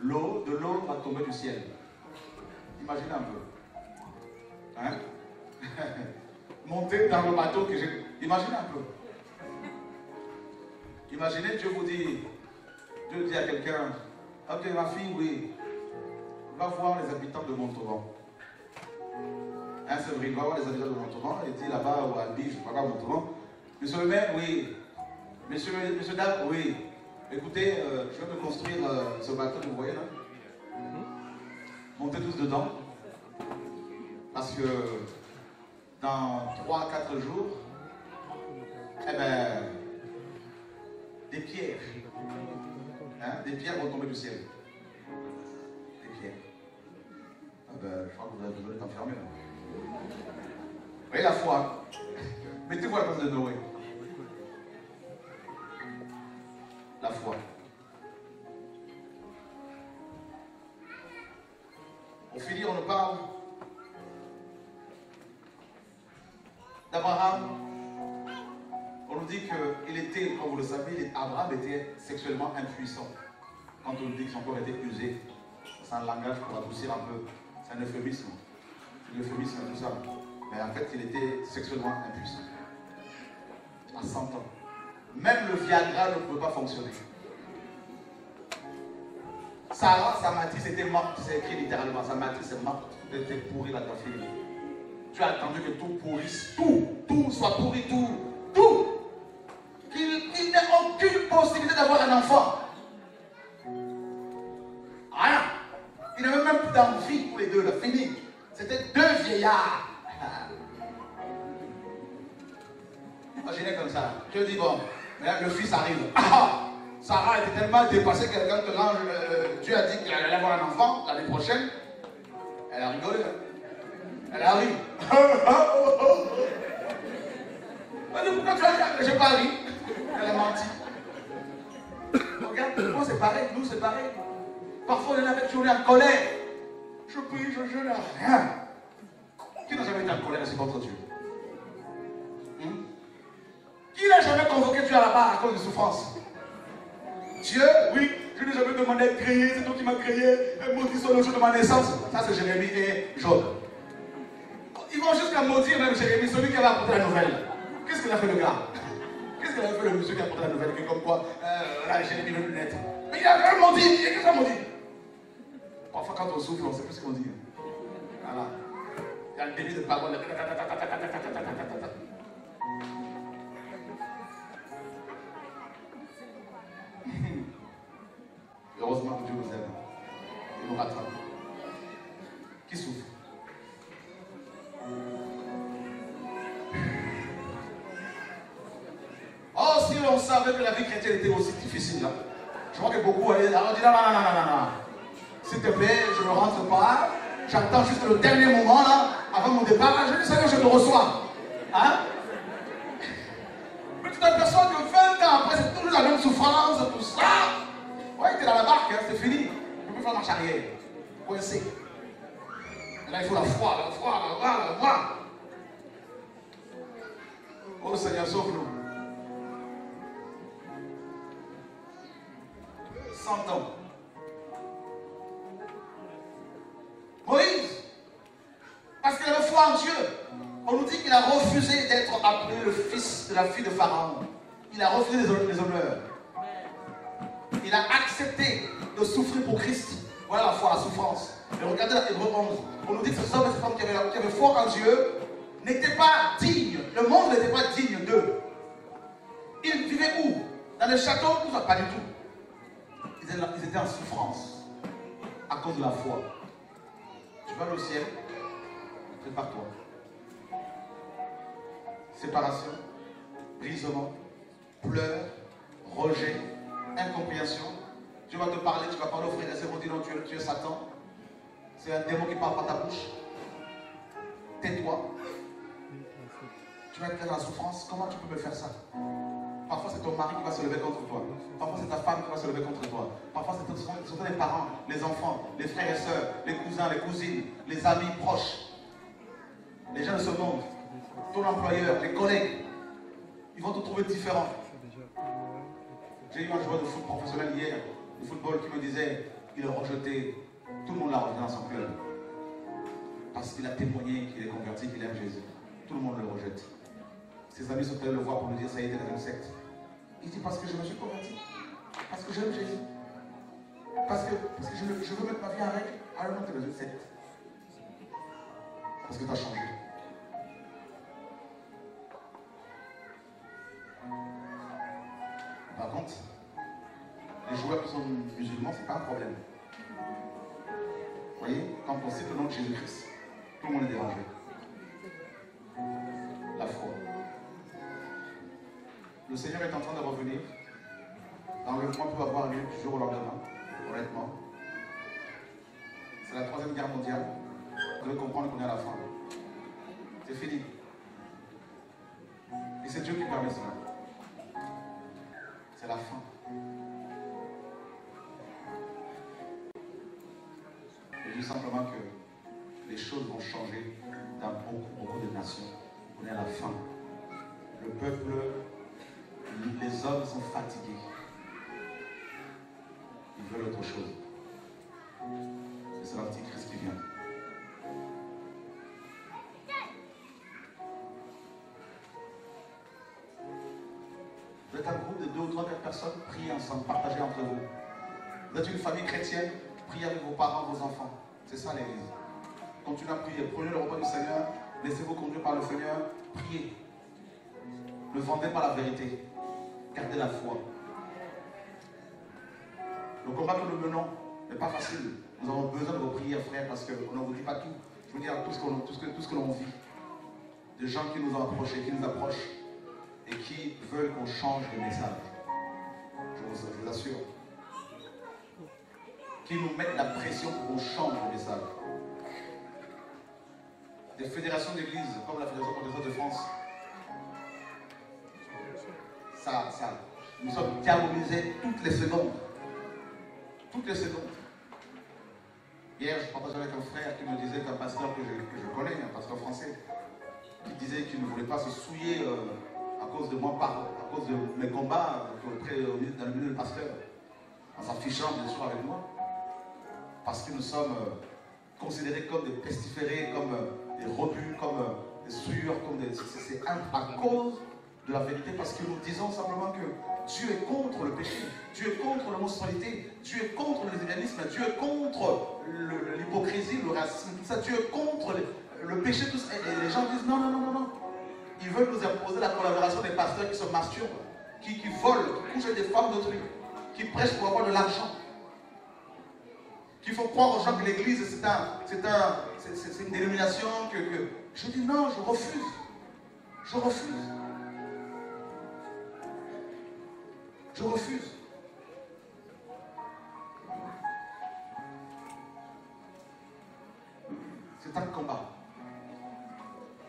l'eau, de l'eau va tomber du ciel. Imaginez un peu. Hein? [laughs] Montez dans le bateau que j'ai. Imaginez un peu. Imaginez, Dieu vous dit, Dieu dit à quelqu'un, ok ma fille, oui, va voir les habitants de Montauban. Hein, c'est vrai, il va voir les habitants de Montauban, il dit là-bas ou à Biche, je ne sais pas Montauban. Monsieur le maire, oui. Monsieur, monsieur dame, oui. Écoutez, euh, je vais me construire euh, ce bateau que vous voyez là. Montez tous dedans. Parce que dans 3-4 jours, eh ben, des pierres, hein, des pierres vont tomber du ciel. Des pierres. Ah ben, je crois que vous avez besoin d'être enfermé. Voyez la foi. Mettez-vous à la place de Noé. La foi. On finit, on nous parle d'Abraham. On nous dit qu'il était, comme vous le savez, Abraham était sexuellement impuissant. Quand on nous dit que son corps était usé, c'est un langage pour adoucir un peu. C'est un euphémisme. C'est un euphémisme tout ça. Mais en fait, il était sexuellement impuissant. À 100 ans. Même le Viagra ne pouvait pas fonctionner. Sarah, sa matrice était morte, c'est écrit littéralement, sa matrice est morte, elle était pourrie la fille. Tu as attendu que tout pourrisse, tout, tout soit pourri, tout, tout. Qu'il n'ait aucune possibilité d'avoir un enfant. Rien. Il n'avait même plus d'envie pour les deux, là, fini. C'était deux vieillards. Imaginez comme ça. Je dis, bon, là, le fils arrive. Ah, Sarah était tellement dépassée que quand l'ange, euh, Dieu a dit qu'elle allait avoir un enfant l'année prochaine, elle a rigolé. Elle arrive. Elle dit, pourquoi tu as dit J'ai pas ri? Elle a menti. Regarde, moi c'est pareil, nous c'est pareil. Parfois on est avec, on est en colère. Je prie, je jeûne, rien. Qui n'a jamais été en colère c'est contre Dieu hmm? à la barre à cause de souffrance. Dieu, oui, je n'ai jamais demandé à être créé, c'est toi qui m'as créé, maudit soit le jour de ma naissance. Ça, c'est Jérémie et Job. Ils vont jusqu'à maudire même Jérémie, celui qui avait apporté la nouvelle. Qu'est-ce qu'il a fait le gars Qu'est-ce qu'il a fait le monsieur qui a apporté la nouvelle Qui comme quoi, euh, là, Jérémie veut lunettes. Mais il a quand même maudit, il a qu'est-ce qu'il a maudit Parfois, quand on souffle, on sait plus ce qu'on dit. Voilà. Il y a le début de parole. [laughs] Heureusement que Dieu nous aime. Il nous rattrape. Qui souffre? Oh, si on savait que la vie chrétienne était aussi difficile, là. je crois que beaucoup allaient alors dire non, non, non, non, non, non. S'il te plaît, je ne rentre pas. J'attends juste le dernier moment, là, avant mon départ. Je dis, Seigneur, je te reçois. Hein? Mais tu t'aperçois que 20 ans après, c'est toujours la même souffrance, tout ça. Ouais, tu es dans la barque, hein, c'est fini. Tu peux faire marche arrière. Coincé. Là, il faut la foi, la foi, la foi, la foi. Oh Seigneur, sauve-nous. 100 ans. Moïse, parce qu'il avait foi en Dieu, on nous dit qu'il a refusé d'être appelé le fils de la fille de Pharaon. Il a refusé les hon- les honneurs. Il a accepté de souffrir pour Christ. Voilà la foi, la souffrance. Et regardez la Hébreu 11. On nous dit que ces hommes et femmes qui avaient, foi en Dieu n'étaient pas dignes. Le monde n'était pas digne d'eux. Ils vivaient où? Dans les châteaux Pas du tout? Ils étaient en souffrance à cause de la foi. Tu vas au ciel, prépare-toi. Séparation, brisement, pleurs, rejet, incompréhension. Dieu va te parler, tu vas parler aux frères et sœurs, vont dire non, tu es, tu es Satan. C'est un démon qui parle par ta bouche. Tais-toi. Tu vas être dans la souffrance. Comment tu peux me faire ça? Parfois, c'est ton mari qui va se lever contre toi. Parfois, c'est ta femme qui va se lever contre toi. Parfois, ce sont les parents, les enfants, les frères et sœurs, les cousins, les cousines, les amis proches, les gens de ce monde, ton employeur, les collègues. Ils vont te trouver différent. J'ai eu un joueur de foot professionnel hier, de football, qui me disait il est rejeté. Tout le monde l'a rejeté dans son club. Parce qu'il a témoigné qu'il est converti, qu'il aime Jésus. Tout le monde le rejette. Ses amis sont allés le voir pour lui dire ça y est, dans une secte. Il dit parce que je me suis converti. Parce que j'aime Jésus. Parce que, parce que je, veux- mettre ma vie en règle. Alors non, t'es dans une secte. Parce que tu as changé. Par contre, les joueurs qui sont musulmans, c'est pas un problème. Vous voyez, quand on cite le nom de Jésus-Christ, tout le monde est dérangé. La foi. Le Seigneur est en train de revenir. L'enlèvement peut avoir lieu du jour au lendemain, honnêtement. C'est la troisième guerre mondiale. Vous devez comprendre qu'on est à la fin. C'est fini. Et c'est Dieu qui permet cela. C'est la fin. Je dis simplement que les choses vont changer dans beaucoup, beaucoup de nations. On est à la fin. Le peuple, les hommes sont fatigués. Ils veulent autre chose. Et c'est l'antichrist qui vient. Vous êtes un groupe de deux ou trois, quatre personnes, priez ensemble, partagez entre vous. Vous êtes une famille chrétienne, priez avec vos parents, vos enfants. C'est ça l'église. Continuez à prier. Prenez le repas du Seigneur. Laissez-vous conduire par le Seigneur. Priez. Ne vendez pas la vérité. Gardez la foi. Le combat que nous menons n'est pas facile. Nous avons besoin de vos prières, frères, parce qu'on ne vous dit pas tout. Je veux dire tout ce, tout ce que, que l'on vit. Des gens qui nous ont approchés, qui nous approchent et qui veulent qu'on change de message. Je vous, je vous assure. Qui nous mettent la pression pour qu'on change de message. Des fédérations d'églises, comme la Fédération protestante de France, ça, nous sommes diabolisés toutes les secondes. Toutes les secondes. Hier, je partageais avec un frère qui me disait qu'un pasteur que je, connais, un pasteur français, qui disait qu'il ne voulait pas se souiller euh, à cause de moi, pas à cause de mes combats auprès, au milieu- dans le milieu du pasteur, en s'affichant bien sûr avec moi, parce que nous sommes euh, considérés comme des pestiférés, comme euh, des rebuts, comme euh, des souillures, comme des. c'est- à cause de la vérité, parce que nous disons simplement que Dieu est contre le péché, Dieu est contre l'homosexualité, Dieu est contre le lesbianisme, Dieu est contre l'hypocrisie, le racisme, tout ça, Dieu est contre le, péché, tout ça. Et, les gens disent non, non, non, non, non. Ils veulent nous imposer la collaboration des pasteurs qui se masturbent, qui, volent, qui couchent des femmes d'autrui, qui prêchent pour avoir de l'argent. Qui font croire aux gens que l'église c'est un, un, une dénomination que- Je dis non, je refuse. Je refuse. Je refuse. C'est un combat.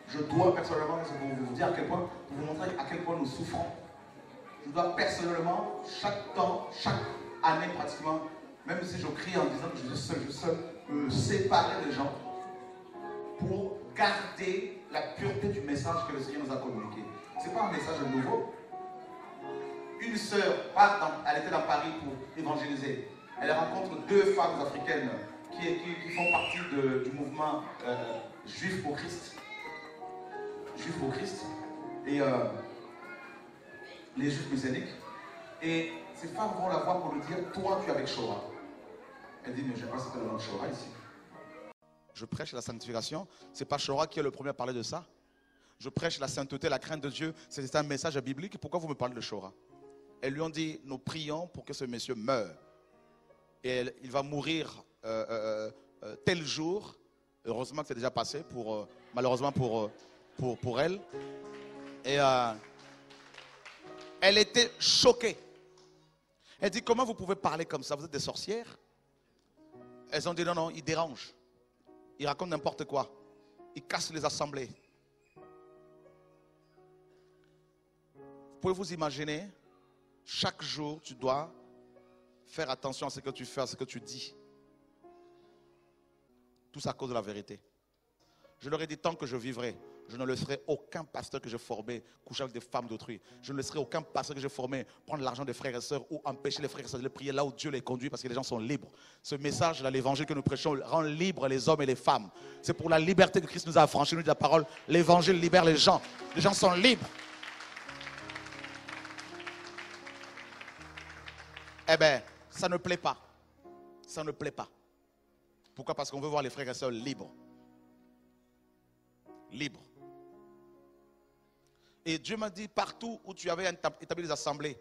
Je dois personnellement, c'est pour vous dire à quel point, pour vous montrer à quel point nous souffrons. Je dois personnellement, chaque temps, chaque année pratiquement, même si je crie en disant que je suis seul, je suis seul, me séparer des gens pour garder la pureté du message que le Seigneur nous a communiqué. Ce n'est pas un message nouveau. Une sœur elle était dans Paris pour évangéliser. Elle rencontre deux femmes africaines qui, font partie du mouvement euh, juif pour Christ. Juif pour Christ. Et euh, les juifs messianiques. Et ces femmes vont la voir pour lui dire Toi, tu es avec Shora. Elle dit Mais je ne sais pas ce que le nom de Shora ici. Je prêche la sanctification. C'est pas Shora qui est le premier à parler de ça. Je prêche la sainteté, la crainte de Dieu. C'est un message biblique. Pourquoi vous me parlez de Shora? Elles lui ont dit Nous prions pour que ce monsieur meure. Et il va mourir euh, euh, euh, tel jour. Heureusement que c'est déjà passé, pour, malheureusement pour, pour, pour elle. Et elle était choquée. Elle dit Comment vous pouvez parler comme ça? Vous êtes des sorcières? Elles ont dit Non, non, il dérange. Il raconte n'importe quoi. Il casse les assemblées. Vous pouvez vous imaginer, chaque jour, tu dois faire attention à ce que tu fais, à ce que tu dis. Tout ça à cause de la vérité. Je leur ai dit, tant que je vivrai, je ne laisserai aucun pasteur que j'ai formé coucher avec des femmes d'autrui. Je ne laisserai aucun pasteur que j'ai formé prendre l'argent des frères et sœurs ou empêcher les frères et sœurs de prier là où Dieu les conduit parce que les gens sont libres. Ce message, l'évangile que nous prêchons, rend libres les hommes et les femmes. C'est pour la liberté que Christ nous a affranchis, nous dit la parole. L'évangile libère les gens. Les gens sont libres. Eh bien, ça ne plaît pas. Ça ne plaît pas. Pourquoi? Parce qu'on veut voir les frères et sœurs libres. Libres. Et Dieu m'a dit, partout où tu avais établi des assemblées,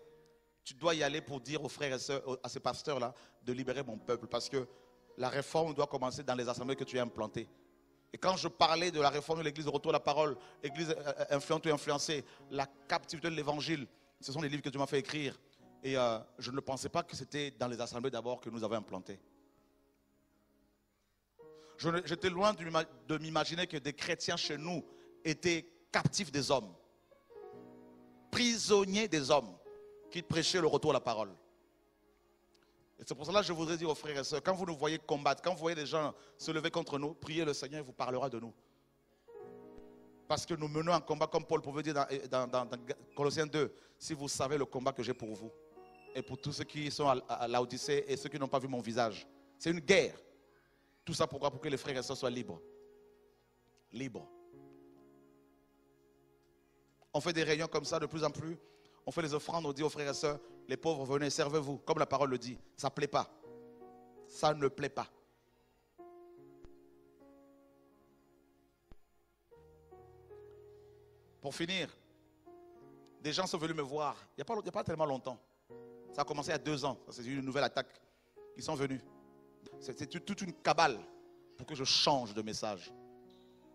tu dois y aller pour dire aux frères et sœurs, à ces pasteurs-là, de libérer mon peuple. Parce que la réforme doit commencer dans les assemblées que tu as implantées. Et quand je parlais de la réforme de l'église de retour à la parole, église euh, influente ou influencée, la captivité de l'évangile, ce sont les livres que Dieu m'a fait écrire. Et euh, je ne pensais pas que c'était dans les assemblées d'abord que nous avions implanté. J'étais loin de m'ima- de m'imaginer que des chrétiens chez nous étaient captifs des hommes, prisonniers des hommes qui prêchaient le retour à la parole. Et c'est pour cela que je voudrais dire aux frères et sœurs, quand vous nous voyez combattre, quand vous voyez des gens se lever contre nous, priez le Seigneur, il vous parlera de nous. Parce que nous menons un combat, comme Paul pouvait dire dans Colossiens 2, si vous savez le combat que j'ai pour vous, et pour tous ceux qui sont à, l'Odyssée et ceux qui n'ont pas vu mon visage. C'est une guerre. Tout ça pourquoi Pour que les frères et sœurs soient libres. Libres. On fait des réunions comme ça de plus en plus. On fait les offrandes, on dit aux frères et sœurs, les pauvres, venez, servez-vous. Comme la parole le dit, ça ne plaît pas. Ça ne plaît pas. Pour finir, des gens sont venus me voir, il n'y a pas tellement longtemps. Ça a commencé il y a deux ans. C'est une nouvelle attaque. Ils sont venus. Toute- toute une cabale pour que je change de message.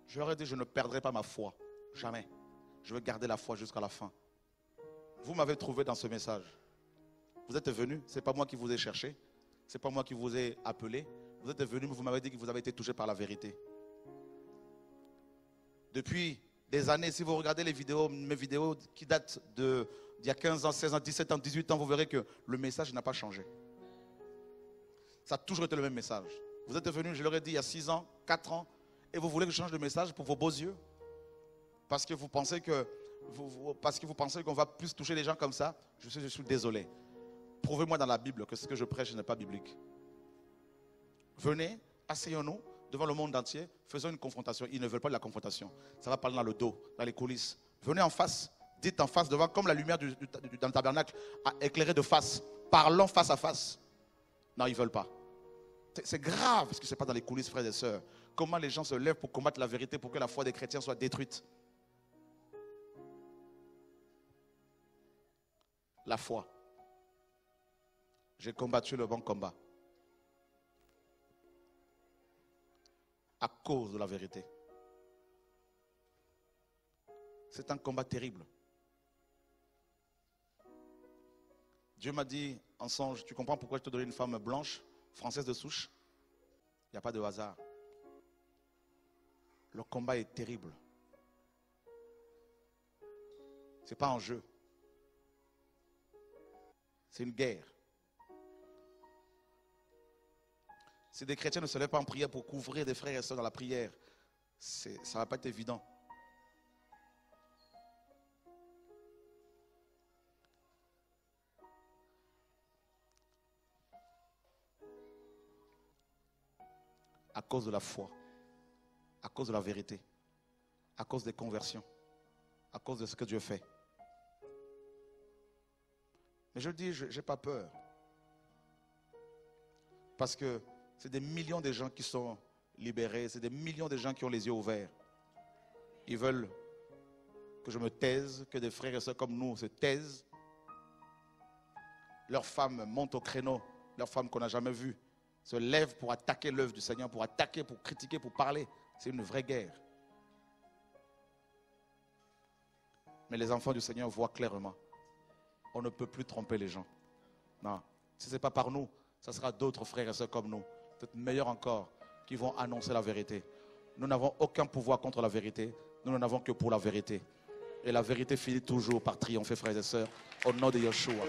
Je leur ai dit, je ne perdrai pas ma foi. Jamais. Je vais garder la foi jusqu'à la fin. Vous m'avez trouvé dans ce message. Vous êtes venus. Ce n'est pas moi qui vous ai cherché. Ce n'est pas moi qui vous ai appelé. Vous êtes venus, mais vous m'avez dit que vous avez été touché par la vérité. Depuis des années, si vous regardez les vidéos, mes vidéos qui datent de d'il y a 15 ans, 16 ans, 17 ans, 18 ans, vous verrez que le message n'a pas changé. Ça a toujours été le même message. Vous êtes venus, je leur ai dit, il y a 6 ans, 4 ans, et vous voulez que je change de message pour vos beaux yeux? Parce que vous pensez que parce que vous pensez qu'on va plus toucher les gens comme ça, je suis désolé. Prouvez-moi dans la Bible que ce que je prêche n'est pas biblique. Venez, asseyons-nous devant le monde entier, faisons une confrontation. Ils ne veulent pas de la confrontation. Ça va parler dans le dos, dans les coulisses. Venez en face, dites en face devant, comme la lumière dans le tabernacle a éclairé de face. Parlons face à face. Non, ils ne veulent pas. C'est- C'est grave ce qui se passe dans les coulisses, frères et sœurs. Comment les gens se lèvent pour combattre la vérité, pour que la foi des chrétiens soit détruite. La foi. J'ai combattu le bon combat. À cause de la vérité. C'est un combat terrible. Dieu m'a dit en songe, tu comprends pourquoi je te donnais une femme blanche, française de souche? Il n'y a pas de hasard. Le combat est terrible. Ce n'est pas un jeu. C'est une guerre. Si des chrétiens ne se lèvent pas en prière pour couvrir des frères et sœurs dans la prière, ça ne va pas être évident. À cause de la foi, à cause de la vérité, à cause des conversions, à cause de ce que Dieu fait. Mais je dis, je n'ai pas peur. Parce que c'est des millions de gens qui sont libérés, c'est des millions de gens qui ont les yeux ouverts. Ils veulent que je me taise, que des frères et sœurs comme nous se taisent. Leurs femmes montent au créneau, leurs femmes qu'on n'a jamais vues, se lèvent pour attaquer l'œuvre du Seigneur, pour attaquer, pour critiquer, pour parler. C'est une vraie guerre. Mais les enfants du Seigneur voient clairement. On ne peut plus tromper les gens. Non. Si ce n'est pas par nous, ce sera d'autres frères et sœurs comme nous, peut-être meilleurs encore, qui vont annoncer la vérité. Nous n'avons aucun pouvoir contre la vérité. Nous n'en avons que pour la vérité. Et la vérité finit toujours par triompher, frères et sœurs, au nom de Yeshua.